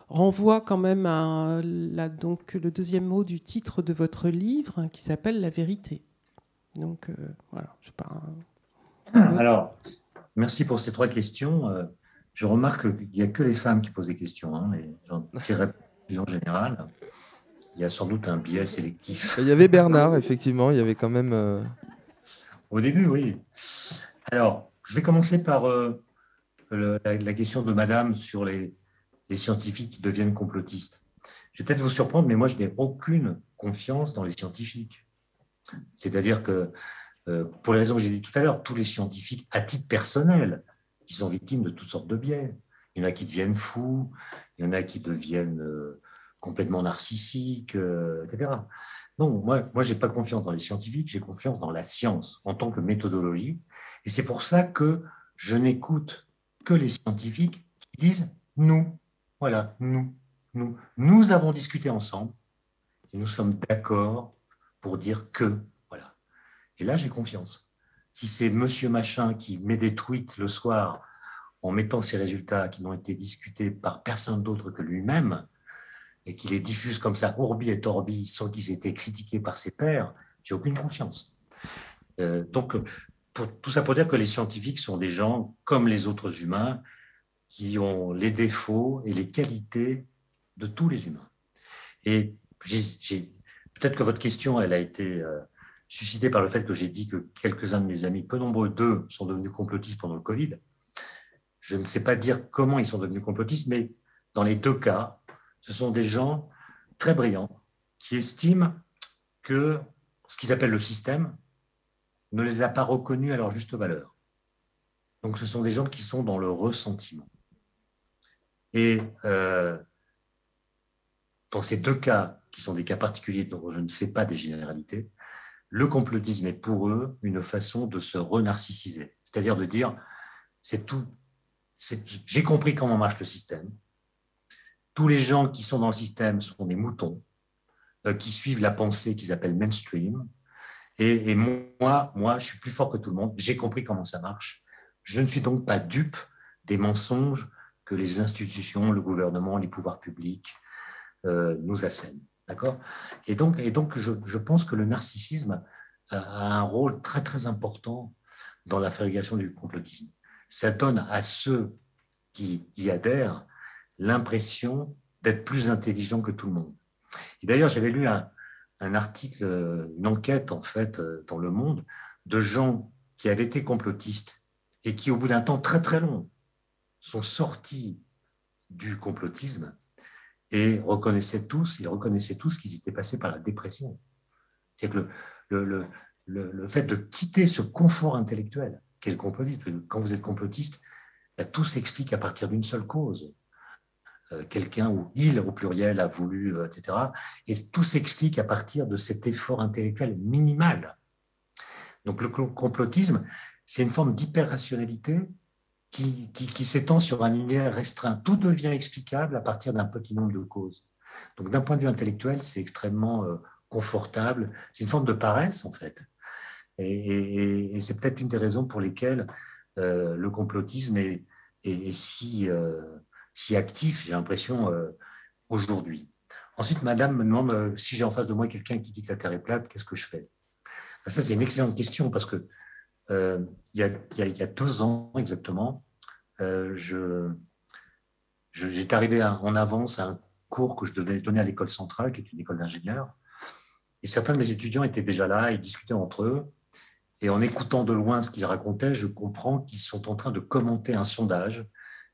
renvoie quand même à donc, le deuxième mot du titre de votre livre qui s'appelle La vérité. Donc euh, voilà, je pas. Alors, merci pour ces trois questions. Euh, je remarque qu'il n'y a que les femmes qui posent des questions, hein, mais j'en tirerai en général. Il y a sans doute un biais sélectif. Il y avait Bernard, effectivement, il y avait quand même. Euh, Au début, oui. Alors, je vais commencer par la, question de Madame sur les, les scientifiques qui deviennent complotistes. Je vais peut-être vous surprendre, mais moi, je n'ai aucune confiance dans les scientifiques. C'est-à-dire que, euh, pour les raisons que j'ai dit tout à l'heure, tous les scientifiques, à titre personnel, ils sont victimes de toutes sortes de biais. Il y en a qui deviennent fous, il y en a qui deviennent euh, complètement narcissiques, euh, etc. Non, moi, moi je n'ai pas confiance dans les scientifiques, j'ai confiance dans la science en tant que méthodologie. Et c'est pour ça que je n'écoute que les scientifiques qui disent nous, voilà, nous, nous, nous avons discuté ensemble et nous sommes d'accord pour dire que, voilà. Et là, j'ai confiance. Si c'est monsieur machin qui met des tweets le soir en mettant ses résultats qui n'ont été discutés par personne d'autre que lui-même et qui les diffuse comme ça, orbi et orbi, sans qu'ils aient été critiqués par ses pairs, j'ai aucune confiance. Euh, donc, tout ça pour dire que les scientifiques sont des gens comme les autres humains qui ont les défauts et les qualités de tous les humains. Et peut-être que votre question, elle a été euh, suscitée par le fait que j'ai dit que quelques-uns de mes amis, peu nombreux d'eux, sont devenus complotistes pendant le Covid. Je ne sais pas dire comment ils sont devenus complotistes, mais dans les deux cas, ce sont des gens très brillants qui estiment que ce qu'ils appellent le système ne les a pas reconnus à leur juste valeur. Donc ce sont des gens qui sont dans le ressentiment. Et euh, dans ces deux cas, qui sont des cas particuliers dont je ne fais pas des généralités, le complotisme est pour eux une façon de se renarcissiser. C'est-à-dire de dire, c'est tout, j'ai compris comment marche le système. Tous les gens qui sont dans le système sont des moutons euh, qui suivent la pensée qu'ils appellent mainstream. Et, et, moi, moi, je suis plus fort que tout le monde. J'ai compris comment ça marche. Je ne suis donc pas dupe des mensonges les institutions, le gouvernement, les pouvoirs publics euh, nous assènent. D'accord? Et donc, et donc je, pense que le narcissisme a un rôle très très important dans la fabrication du complotisme. Ça donne à ceux qui y adhèrent l'impression d'être plus intelligents que tout le monde. Et d'ailleurs, j'avais lu un, un, article, une enquête en fait dans Le Monde de gens qui avaient été complotistes et qui, au bout d'un temps très très long, sont sortis du complotisme et reconnaissaient tous, ils reconnaissaient tous qu'ils étaient passés par la dépression. C'est que le, le, le, le, fait de quitter ce confort intellectuel qu'est le complotisme, quand vous êtes complotiste, bah, tout s'explique à partir d'une seule cause. Euh, quelqu'un ou il au pluriel a voulu, euh, etc. Et tout s'explique à partir de cet effort intellectuel minimal. Donc le complotisme, c'est une forme d'hyper-rationalité qui, s'étend sur un univers restreint. Tout devient explicable à partir d'un petit nombre de causes. Donc d'un point de vue intellectuel, c'est extrêmement euh, confortable. C'est une forme de paresse, en fait. Et, c'est peut-être une des raisons pour lesquelles euh, le complotisme est, si, euh, si actif, j'ai l'impression, aujourd'hui. Ensuite, madame me demande si j'ai en face de moi quelqu'un qui dit que la Terre est plate, qu'est-ce que je fais? Ça, c'est une excellente question parce que euh, il, y a, il, y a, deux ans exactement, euh, je, j'étais arrivé en avance à un cours que je devais donner à l'école centrale, qui est une école d'ingénieurs. Et certains de mes étudiants étaient déjà là, ils discutaient entre eux. Et en écoutant de loin ce qu'ils racontaient, je comprends qu'ils sont en train de commenter un sondage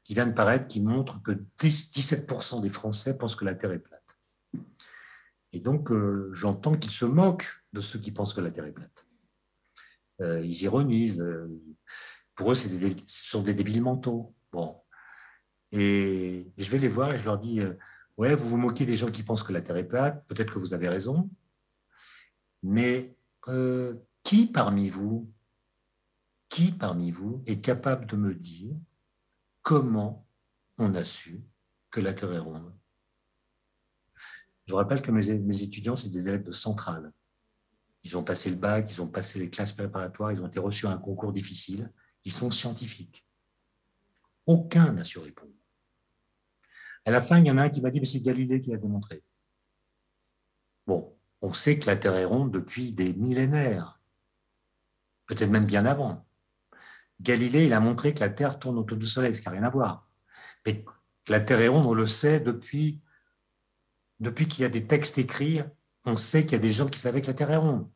qui vient de paraître qui montre que 17% des Français pensent que la Terre est plate. Et donc, euh, j'entends qu'ils se moquent de ceux qui pensent que la Terre est plate. Euh, ils ironisent. Euh, Pour eux, ce sont des débiles mentaux. Bon. Et je vais les voir et je leur dis euh, Ouais, vous vous moquez des gens qui pensent que la Terre est plate, peut-être que vous avez raison, mais qui parmi vous, qui parmi vous est capable de me dire comment on a su que la Terre est ronde? Je vous rappelle que mes, mes étudiants, c'est des élèves de centrale. Ils ont passé le bac, ils ont passé les classes préparatoires, ils ont été reçus à un concours difficile. Ils sont scientifiques. Aucun n'a su répondre. À la fin, il y en a un qui m'a dit, mais c'est Galilée qui a démontré. Bon, on sait que la Terre est ronde depuis des millénaires, peut-être même bien avant. Galilée, il a montré que la Terre tourne autour du Soleil, ce qui n'a rien à voir. Mais la Terre est ronde, on le sait depuis, depuis qu'il y a des textes écrits, on sait qu'il y a des gens qui savaient que la Terre est ronde,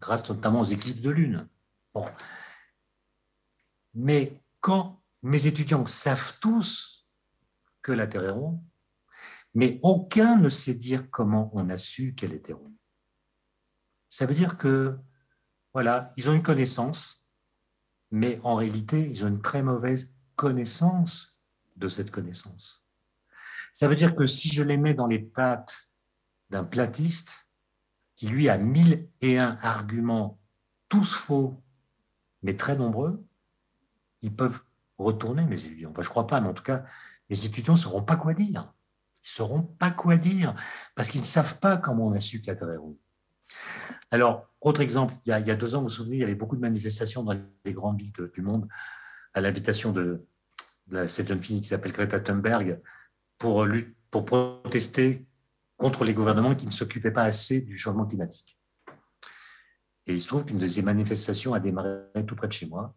grâce notamment aux éclipses de lune. Bon. Mais quand mes étudiants savent tous que la Terre est ronde, mais aucun ne sait dire comment on a su qu'elle était ronde. Ça veut dire que, voilà, ils ont une connaissance, mais en réalité, ils ont une très mauvaise connaissance de cette connaissance. Ça veut dire que si je les mets dans les pattes d'un platiste, qui lui a mille et un arguments, tous faux, mais très nombreux, ils peuvent retourner mes étudiants. je ne crois pas, mais en tout cas, mes étudiants ne sauront pas quoi dire. Ils ne sauront pas quoi dire, parce qu'ils ne savent pas comment on a su la Terre. Alors, autre exemple, il y, a, deux ans, vous vous souvenez, il y avait beaucoup de manifestations dans les grandes villes du monde à l'invitation de, cette jeune fille qui s'appelle Greta Thunberg pour, pour protester contre les gouvernements qui ne s'occupaient pas assez du changement climatique. Et il se trouve qu'une deuxième manifestation a démarré tout près de chez moi.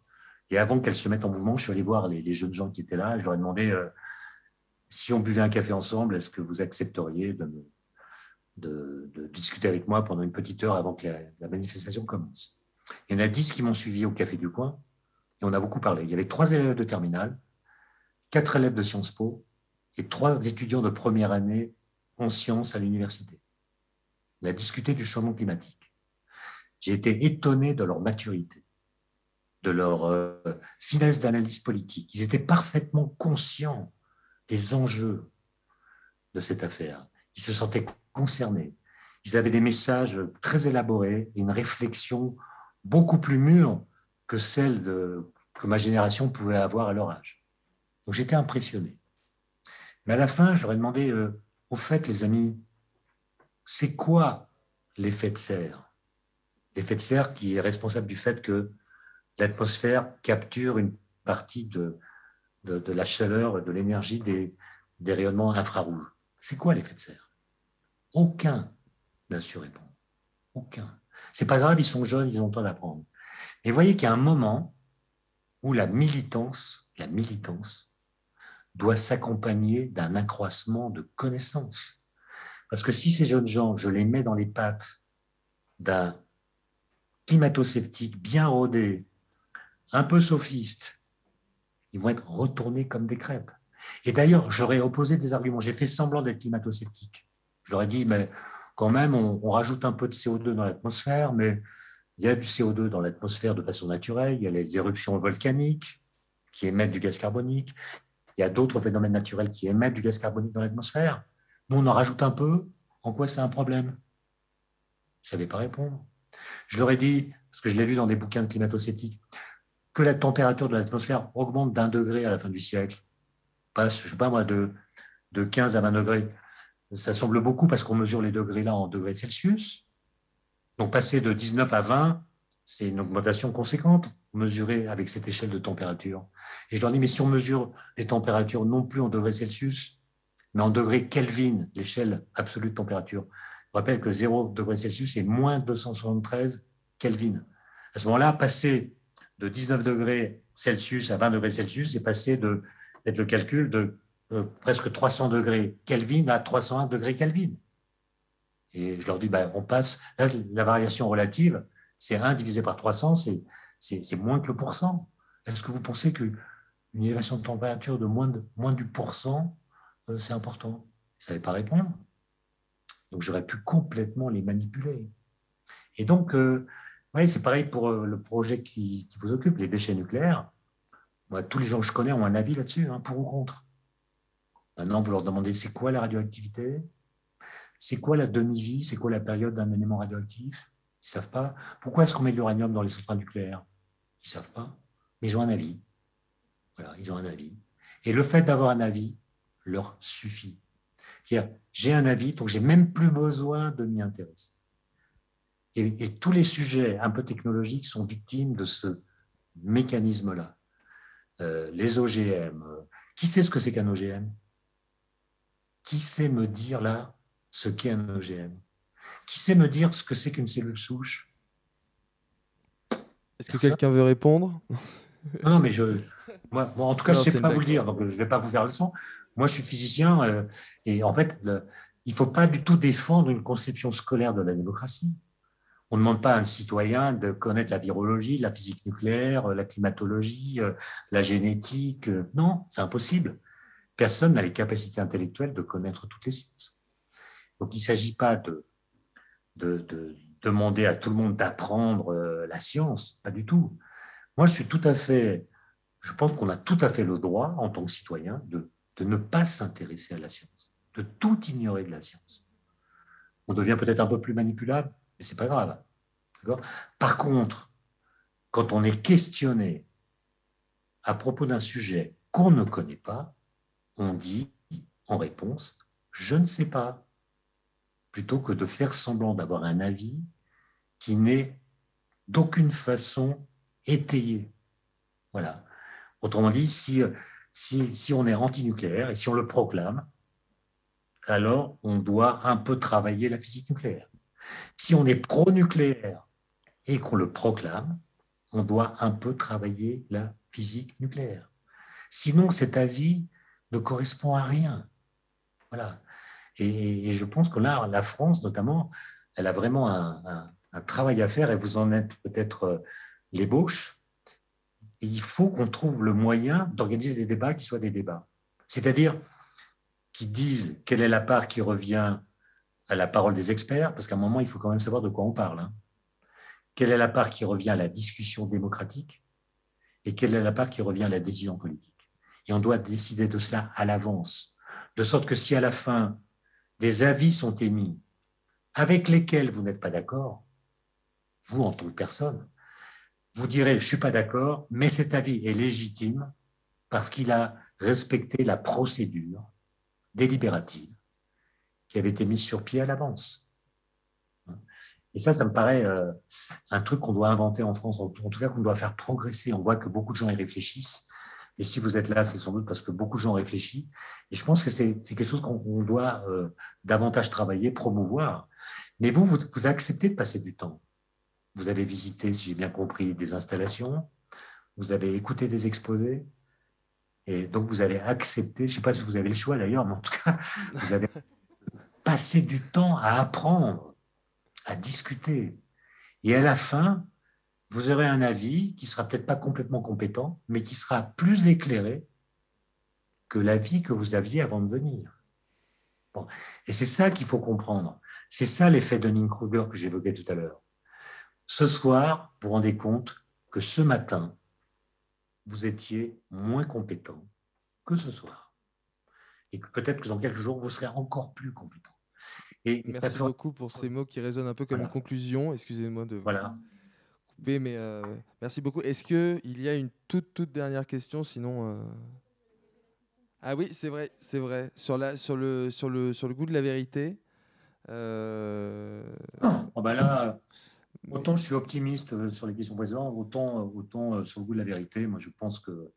Et avant qu'elle se mette en mouvement, je suis allé voir les, jeunes gens qui étaient là. je leur ai demandé euh, si on buvait un café ensemble, est-ce que vous accepteriez de, de, discuter avec moi pendant une petite heure avant que la, manifestation commence? Il y en a dix qui m'ont suivi au café du coin et on a beaucoup parlé. Il y avait trois élèves de terminale, quatre élèves de Sciences Po et trois étudiants de première année en à l'université. On a discuté du changement climatique. J'ai été étonné de leur maturité, de leur euh, finesse d'analyse politique. Ils étaient parfaitement conscients des enjeux de cette affaire. Ils se sentaient concernés. Ils avaient des messages très élaborés et une réflexion beaucoup plus mûre que celle que ma génération pouvait avoir à leur âge. Donc j'étais impressionné. Mais à la fin, je leur ai demandé euh, au fait, les amis, c'est quoi l'effet de serre? L'effet de serre qui est responsable du fait que l'atmosphère capture une partie de, de, la chaleur, de l'énergie des, des rayonnements infrarouges. C'est quoi l'effet de serre? Aucun n'a su répondre. Aucun. C'est pas grave, ils sont jeunes, ils ont temps d'apprendre. Mais voyez qu'il y a un moment où la militance, la militance, doit s'accompagner d'un accroissement de connaissances. Parce que si ces jeunes gens, je les mets dans les pattes d'un climato-sceptique bien rodé, un peu sophiste, ils vont être retournés comme des crêpes. Et d'ailleurs, j'aurais opposé des arguments. J'ai fait semblant d'être climato-sceptique. Je leur ai dit, mais quand même, on, on rajoute un peu de CO2 dans l'atmosphère, mais il y a du CO2 dans l'atmosphère de façon naturelle. Il y a les éruptions volcaniques qui émettent du gaz carbonique. Il y a d'autres phénomènes naturels qui émettent du gaz carbonique dans l'atmosphère. Nous, on en rajoute un peu. En quoi c'est un problème? Je ne savais pas répondre. Je leur ai dit, parce que je l'ai lu dans des bouquins de climato-sceptiques, que la température de l'atmosphère augmente d'un degré à la fin du siècle. Passe, je sais pas moi, de, de 15 à 20 degrés. Ça semble beaucoup parce qu'on mesure les degrés là en degrés Celsius. Donc passer de 19 à 20, c'est une augmentation conséquente mesurée avec cette échelle de température. Et je leur dis, mais si on mesure les températures non plus en degrés Celsius, mais en degrés Kelvin, l'échelle absolue de température, je rappelle que 0 degré Celsius est moins 273 Kelvin. À ce moment-là, passer de 19 degrés Celsius à 20 degrés Celsius, c'est passer de, le calcul de euh, presque 300 degrés Kelvin à 301 degrés Kelvin. Et je leur dis, ben, on passe, la variation relative, c'est 1 divisé par 300, c'est moins que le pourcent. Est-ce que vous pensez qu'une élévation de température de moins, du pourcent, euh, c'est important? Ils ne savaient pas répondre. Donc j'aurais pu complètement les manipuler. Et donc, euh, Oui, c'est pareil pour euh, le projet qui, vous occupe, les déchets nucléaires. Moi, tous les gens que je connais ont un avis là-dessus, hein, pour ou contre. Maintenant, vous leur demandez c'est quoi la radioactivité? C'est quoi la demi-vie? C'est quoi la période d'un élément radioactif? Ils ne savent pas. Pourquoi est-ce qu'on met de l'uranium dans les centrales nucléaires? Ils ne savent pas. Mais ils ont un avis. Voilà, ils ont un avis. Et le fait d'avoir un avis leur suffit. J'ai un avis, donc j'ai même plus besoin de m'y intéresser. Et, tous les sujets un peu technologiques sont victimes de ce mécanisme-là. Euh, les OGM. Euh, qui sait ce que c'est qu'un OGM Qui sait me dire là ce qu'est un OGM Qui sait me dire ce que c'est qu'une cellule souche? Est-ce que quelqu'un veut répondre? Non, non, mais je. Moi, en tout cas, je ne sais pas vous le dire, donc je ne vais pas vous faire le son. Moi, je suis physicien, euh, et en fait, il ne faut pas du tout défendre une conception scolaire de la démocratie. On ne demande pas à un citoyen de connaître la virologie, la physique nucléaire, la climatologie, euh, la génétique. Euh, non, c'est impossible. Personne n'a les capacités intellectuelles de connaître toutes les sciences. Donc il ne s'agit pas de, de, demander à tout le monde d'apprendre euh, la science, pas du tout. Moi, je suis tout à fait, je pense qu'on a tout à fait le droit, en tant que citoyen, de, de ne pas s'intéresser à la science, de tout ignorer de la science. On devient peut-être un peu plus manipulable, mais c'est pas grave. Par contre, quand on est questionné à propos d'un sujet qu'on ne connaît pas, on dit en réponse je ne sais pas, plutôt que de faire semblant d'avoir un avis qui n'est d'aucune façon étayé. Voilà. Autrement dit, si, si, on est anti-nucléaire et si on le proclame, alors on doit un peu travailler la physique nucléaire. Si on est pro-nucléaire et qu'on le proclame, on doit un peu travailler la physique nucléaire. Sinon, cet avis ne correspond à rien. Voilà. Et, je pense que là, la France, notamment, elle a vraiment un, travail à faire et vous en êtes peut-être euh, l'ébauche. Il faut qu'on trouve le moyen d'organiser des débats qui soient des débats. C'est-à-dire qui disent quelle est la part qui revient à la parole des experts, parce qu'à un moment, il faut quand même savoir de quoi on parle. Hein. Quelle est la part qui revient à la discussion démocratique et quelle est la part qui revient à la décision politique Et on doit décider de cela à l'avance, de sorte que si à la fin, des avis sont émis avec lesquels vous n'êtes pas d'accord, vous en tant que personne, vous direz, je suis pas d'accord, mais cet avis est légitime parce qu'il a respecté la procédure délibérative qui avait été mise sur pied à l'avance. Et ça, ça me paraît euh, un truc qu'on doit inventer en France, en tout cas qu'on doit faire progresser. On voit que beaucoup de gens y réfléchissent. Et si vous êtes là, c'est sans doute parce que beaucoup de gens réfléchissent. Et je pense que c'est quelque chose qu'on doit euh, davantage travailler, promouvoir. Mais vous, vous, vous acceptez de passer du temps. Vous avez visité, si j'ai bien compris, des installations. Vous avez écouté des exposés. Et donc, vous allez accepter, je ne sais pas si vous avez le choix d'ailleurs, mais en tout cas, vous avez passer du temps à apprendre, à discuter. Et à la fin, vous aurez un avis qui sera peut-être pas complètement compétent, mais qui sera plus éclairé que l'avis que vous aviez avant de venir. Et c'est ça qu'il faut comprendre. C'est ça l'effet de Dunning-Kruger que j'évoquais tout à l'heure. Ce soir, vous vous rendez compte que ce matin, vous étiez moins compétent que ce soir. Et que peut-être que dans quelques jours, vous serez encore plus compétent. Merci beaucoup pour ces mots qui résonnent un peu comme une conclusion. Excusez-moi de voilà. Couper, mais euh, merci beaucoup. Est-ce qu'il y a une toute, toute dernière question Sinon. Euh, ah oui, c'est vrai, c'est vrai. Sur, la, sur, le, sur, le, sur le goût de la vérité. Euh, oh, bah là, autant je suis optimiste sur les questions présentes, autant, autant sur le goût de la vérité. Moi, je pense que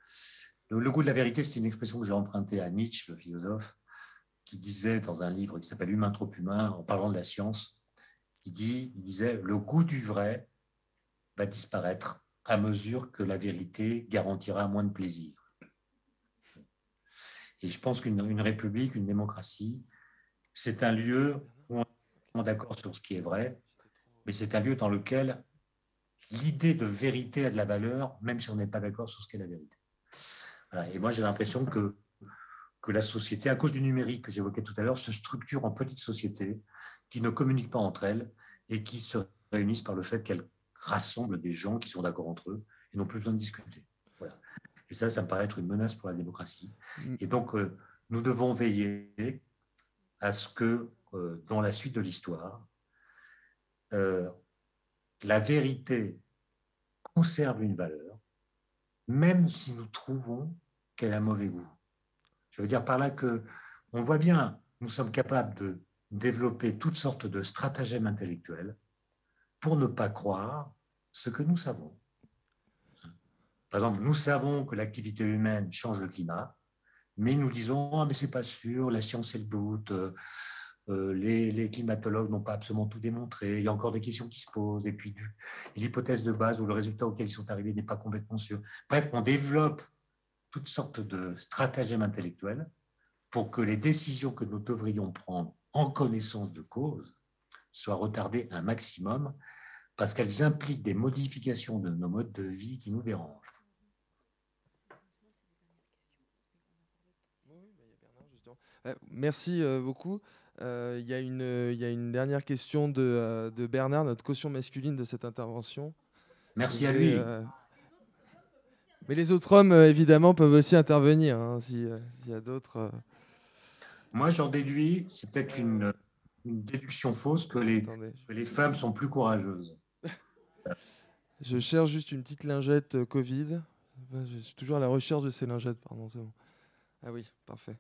le, le goût de la vérité, c'est une expression que j'ai empruntée à Nietzsche, le philosophe qui disait dans un livre qui s'appelle Humain trop humain, en parlant de la science, il, dit, il disait Le goût du vrai va disparaître à mesure que la vérité garantira moins de plaisir. Et je pense qu'une république, une démocratie, c'est un lieu où on est d'accord sur ce qui est vrai, mais c'est un lieu dans lequel l'idée de vérité a de la valeur, même si on n'est pas d'accord sur ce qu'est la vérité. Et moi, j'ai l'impression que que la société, à cause du numérique que j'évoquais tout à l'heure, se structure en petites sociétés qui ne communiquent pas entre elles et qui se réunissent par le fait qu'elles rassemble des gens qui sont d'accord entre eux et n'ont plus besoin de discuter. Voilà. Et ça, ça me paraît être une menace pour la démocratie. Mm. Et donc, euh, nous devons veiller à ce que, euh, dans la suite de l'histoire, euh, la vérité conserve une valeur, même si nous trouvons qu'elle a mauvais goût. Je veux dire par là que on voit bien, nous sommes capables de développer toutes sortes de stratagèmes intellectuels pour ne pas croire ce que nous savons. Par exemple, nous savons que l'activité humaine change le climat, mais nous disons ah, mais c'est pas sûr, la science est le doute, euh, les, climatologues n'ont pas absolument tout démontré, il y a encore des questions qui se posent, et puis l'hypothèse de base ou le résultat auquel ils sont arrivés n'est pas complètement sûr. Bref, on développe toutes sortes de stratagèmes intellectuels pour que les décisions que nous devrions prendre en connaissance de cause soient retardées un maximum parce qu'elles impliquent des modifications de nos modes de vie qui nous dérangent. Merci euh, beaucoup. Euh, il y, a une dernière question de, euh, de, Bernard, notre caution masculine de cette intervention. Merci à lui. mais les autres hommes, évidemment, peuvent aussi intervenir hein, s'il y a d'autres. Moi, j'en déduis, c'est peut-être une, déduction fausse, que les, que les femmes sont plus courageuses. Je cherche juste une petite lingette euh, Covid. Je suis toujours à la recherche de ces lingettes, pardon. Bon. Ah oui, parfait.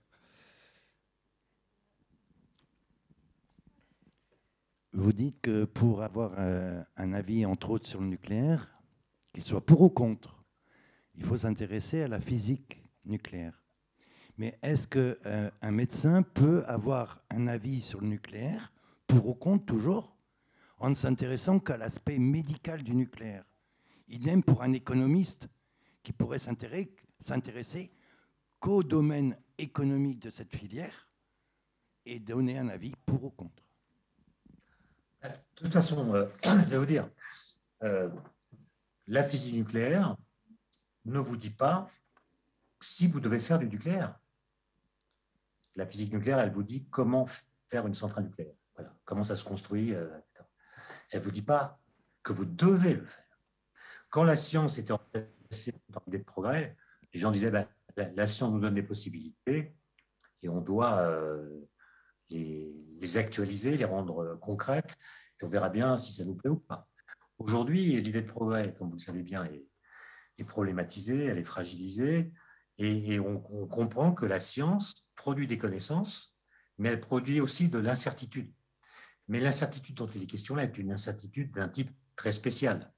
Vous dites que pour avoir euh, un avis, entre autres, sur le nucléaire, qu'il soit pour ou contre, il faut s'intéresser à la physique nucléaire. Mais est-ce qu'un euh, médecin peut avoir un avis sur le nucléaire, pour ou contre toujours, en ne s'intéressant qu'à l'aspect médical du nucléaire? Idem pour un économiste qui pourrait s'intéresser qu'au domaine économique de cette filière et donner un avis pour ou contre. De toute façon, euh, je vais vous dire, euh, la physique nucléaire ne vous dit pas si vous devez faire du nucléaire la physique nucléaire, elle vous dit comment faire une centrale nucléaire. Comment ça se construit, euh, etc. Elle ne vous dit pas que vous devez le faire. Quand la science était en dans des progrès, les gens disaient ben, la, science nous donne des possibilités et on doit euh, les, actualiser, les rendre euh, concrètes, et on verra bien si ça nous plaît ou pas. Aujourd'hui, l'idée de progrès, comme vous le savez bien, est, problématisée, elle est fragilisée, et, on, on, comprend que la science produit des connaissances, mais elle produit aussi de l'incertitude. Mais l'incertitude dont il est question là est une incertitude d'un type très spécial.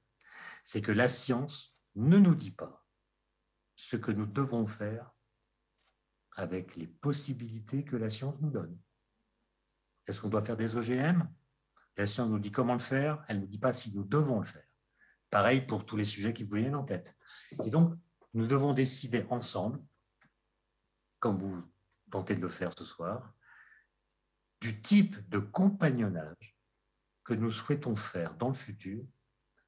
C'est que la science ne nous dit pas ce que nous devons faire avec les possibilités que la science nous donne. Est-ce qu'on doit faire des OGM La science nous dit comment le faire, elle ne nous dit pas si nous devons le faire. Pareil pour tous les sujets qui vous viennent en tête. Et donc, nous devons décider ensemble, comme vous tenter de le faire ce soir, du type de compagnonnage que nous souhaitons faire dans le futur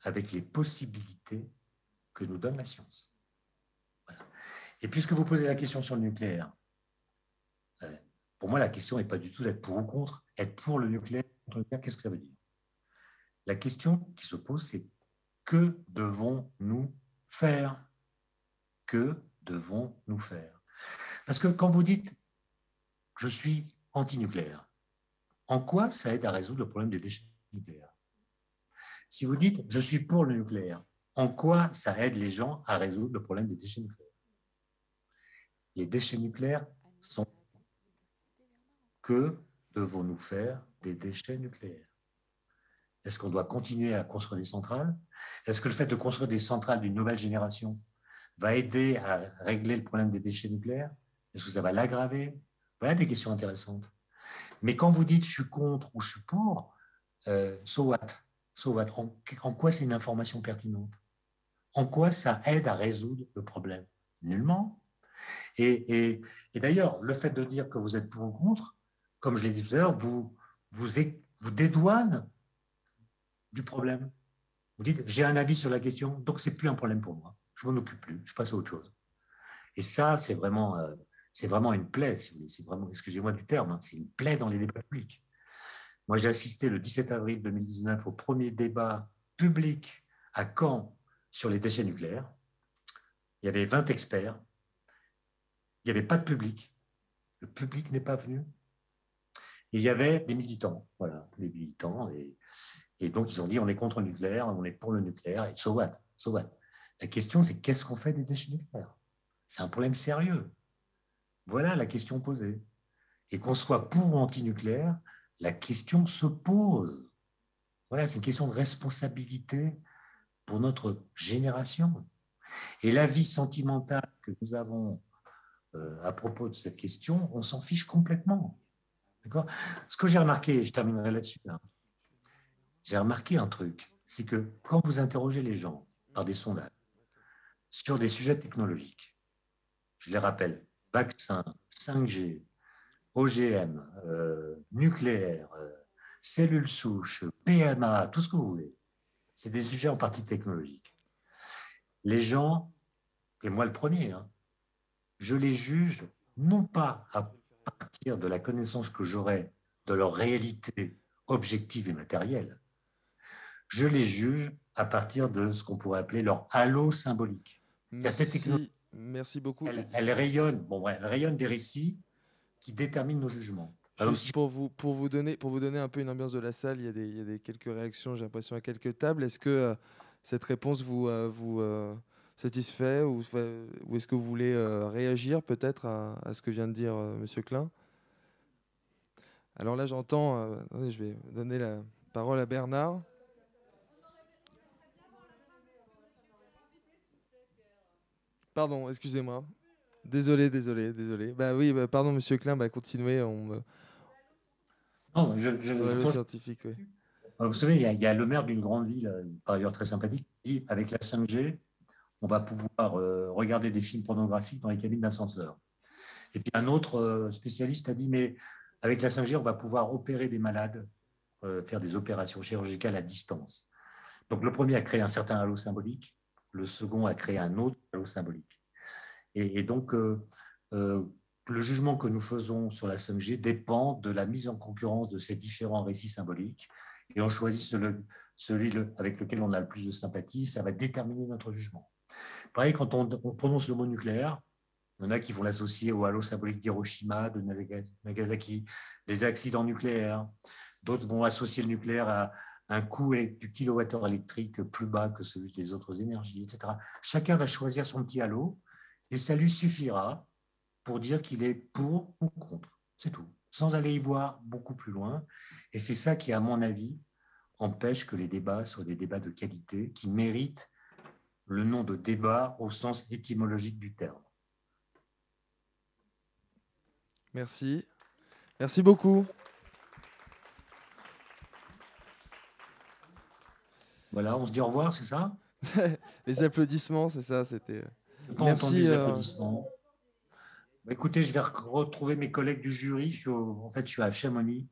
avec les possibilités que nous donne la science. Et puisque vous posez la question sur le nucléaire, euh, pour moi, la question n'est pas du tout d'être pour ou contre. Être pour le nucléaire, qu'est-ce que ça veut dire? La question qui se pose, c'est que devons-nous faire? Que devons-nous faire? Parce que quand vous dites je suis anti-nucléaire. En quoi ça aide à résoudre le problème des déchets nucléaires? Si vous dites je suis pour le nucléaire, en quoi ça aide les gens à résoudre le problème des déchets nucléaires? Les déchets nucléaires sont... Que devons-nous faire des déchets nucléaires? Est-ce qu'on doit continuer à construire des centrales? Est-ce que le fait de construire des centrales d'une nouvelle génération va aider à régler le problème des déchets nucléaires? Est-ce que ça va l'aggraver? Voilà des questions intéressantes. Mais quand vous dites je suis contre ou je suis pour, euh, so what, so what? En, quoi c'est une information pertinente? En quoi ça aide à résoudre le problème? Nullement. Et, d'ailleurs, le fait de dire que vous êtes pour ou contre, comme je l'ai dit tout à l'heure, vous, vous, vous dédouane du problème. Vous dites, j'ai un avis sur la question, donc c'est plus un problème pour moi. Je m'en occupe plus, je passe à autre chose. Et ça, c'est vraiment, euh, c'est vraiment une plaie. C'est vraiment, excusez-moi du terme, hein, c'est une plaie dans les débats publics. Moi, j'ai assisté le 17 avril 2019 au premier débat public à Caen sur les déchets nucléaires. Il y avait 20 experts. Il n'y avait pas de public. Le public n'est pas venu. Et il y avait des militants, voilà, des militants. Et, et donc, ils ont dit, on est contre le nucléaire, on est pour le nucléaire, et so what, so what. La question, c'est qu'est-ce qu'on fait des déchets nucléaires C'est un problème sérieux. Voilà la question posée. Et qu'on soit pour ou anti-nucléaire, la question se pose. Voilà, c'est une question de responsabilité pour notre génération. Et la vie sentimentale que nous avons euh, à propos de cette question, on s'en fiche complètement. D'accord? Ce que j'ai remarqué, je terminerai là-dessus, hein, j'ai remarqué un truc, c'est que quand vous interrogez les gens par des sondages sur des sujets technologiques, je les rappelle, vaccins, 5G, OGM, euh, nucléaire, euh, cellules souches, PMA, tout ce que vous voulez. C'est des sujets en partie technologiques. Les gens, et moi le premier, hein, je les juge non pas à partir de la connaissance que j'aurai de leur réalité objective et matérielle, je les juge à partir de ce qu'on pourrait appeler leur halo symbolique. Merci, merci beaucoup. Elle, rayonne, bon, elle rayonne des récits qui déterminent nos jugements. Juste pour vous, pour, vous donner, pour vous donner un peu une ambiance de la salle, il y a des, il y a des quelques réactions, j'ai l'impression, à quelques tables. Est-ce que euh, cette réponse vous, euh, vous euh, satisfait ou, ou est-ce que vous voulez réagir peut-être à, à, ce que vient de dire M. Klein? Alors là, j'entends, je vais donner la parole à Bernard. Pardon, excusez-moi. Désolé, désolé, désolé. Bah oui, bah, pardon, Monsieur Klein, bah continuez. On me... Non, je, je, scientifique, oui. Vous savez, il y, a, le maire d'une grande ville, euh, par ailleurs très sympathique, qui dit avec la 5G, on va pouvoir euh, regarder des films pornographiques dans les cabines d'ascenseur. Et puis un autre euh, spécialiste a dit, mais avec la 5G, on va pouvoir opérer des malades, faire des opérations chirurgicales à distance. Donc le premier a créé un certain halo symbolique, le second a créé un autre halo symbolique. Et, donc, euh, euh, le jugement que nous faisons sur la 5G dépend de la mise en concurrence de ces différents récits symboliques. Et on choisit celui, avec lequel on a le plus de sympathie, ça va déterminer notre jugement. Pareil, quand on, prononce le mot nucléaire, il y en a qui vont l'associer au halo symbolique d'Hiroshima, de Nagasaki, les accidents nucléaires. D'autres vont associer le nucléaire à un coût du kilowattheure électrique plus bas que celui des autres énergies, etc. Chacun va choisir son petit halo et ça lui suffira pour dire qu'il est pour ou contre. C'est tout, sans aller y voir beaucoup plus loin. Et c'est ça qui, à mon avis, empêche que les débats soient des débats de qualité qui méritent le nom de débat au sens étymologique du terme. Merci. Merci beaucoup. Voilà, on se dit au revoir, c'est ça? Les applaudissements, c'est ça, c'était. Euh, Merci. Euh, bah, écoutez, je vais retrouver mes collègues du jury. Je suis en fait, je suis à Chamonix,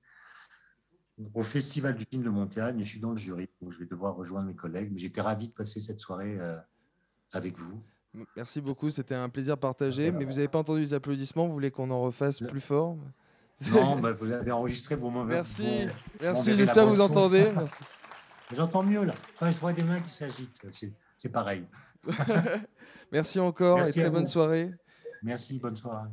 au Festival du film de Montagne, et je suis dans le jury. Donc, je vais devoir rejoindre mes collègues. Mais j'étais ravi de passer cette soirée euh, avec vous. Merci beaucoup, c'était un plaisir partagé. Mais vous n'avez pas entendu les applaudissements, vous voulez qu'on en refasse plus fort? Non, bah, vous avez enregistré vos moments. Merci, merci, j'espère que vous entendez. J'entends mieux là. Enfin, je vois des mains qui s'agitent. C'est pareil. Merci encore et très bonne soirée. Merci, bonne soirée.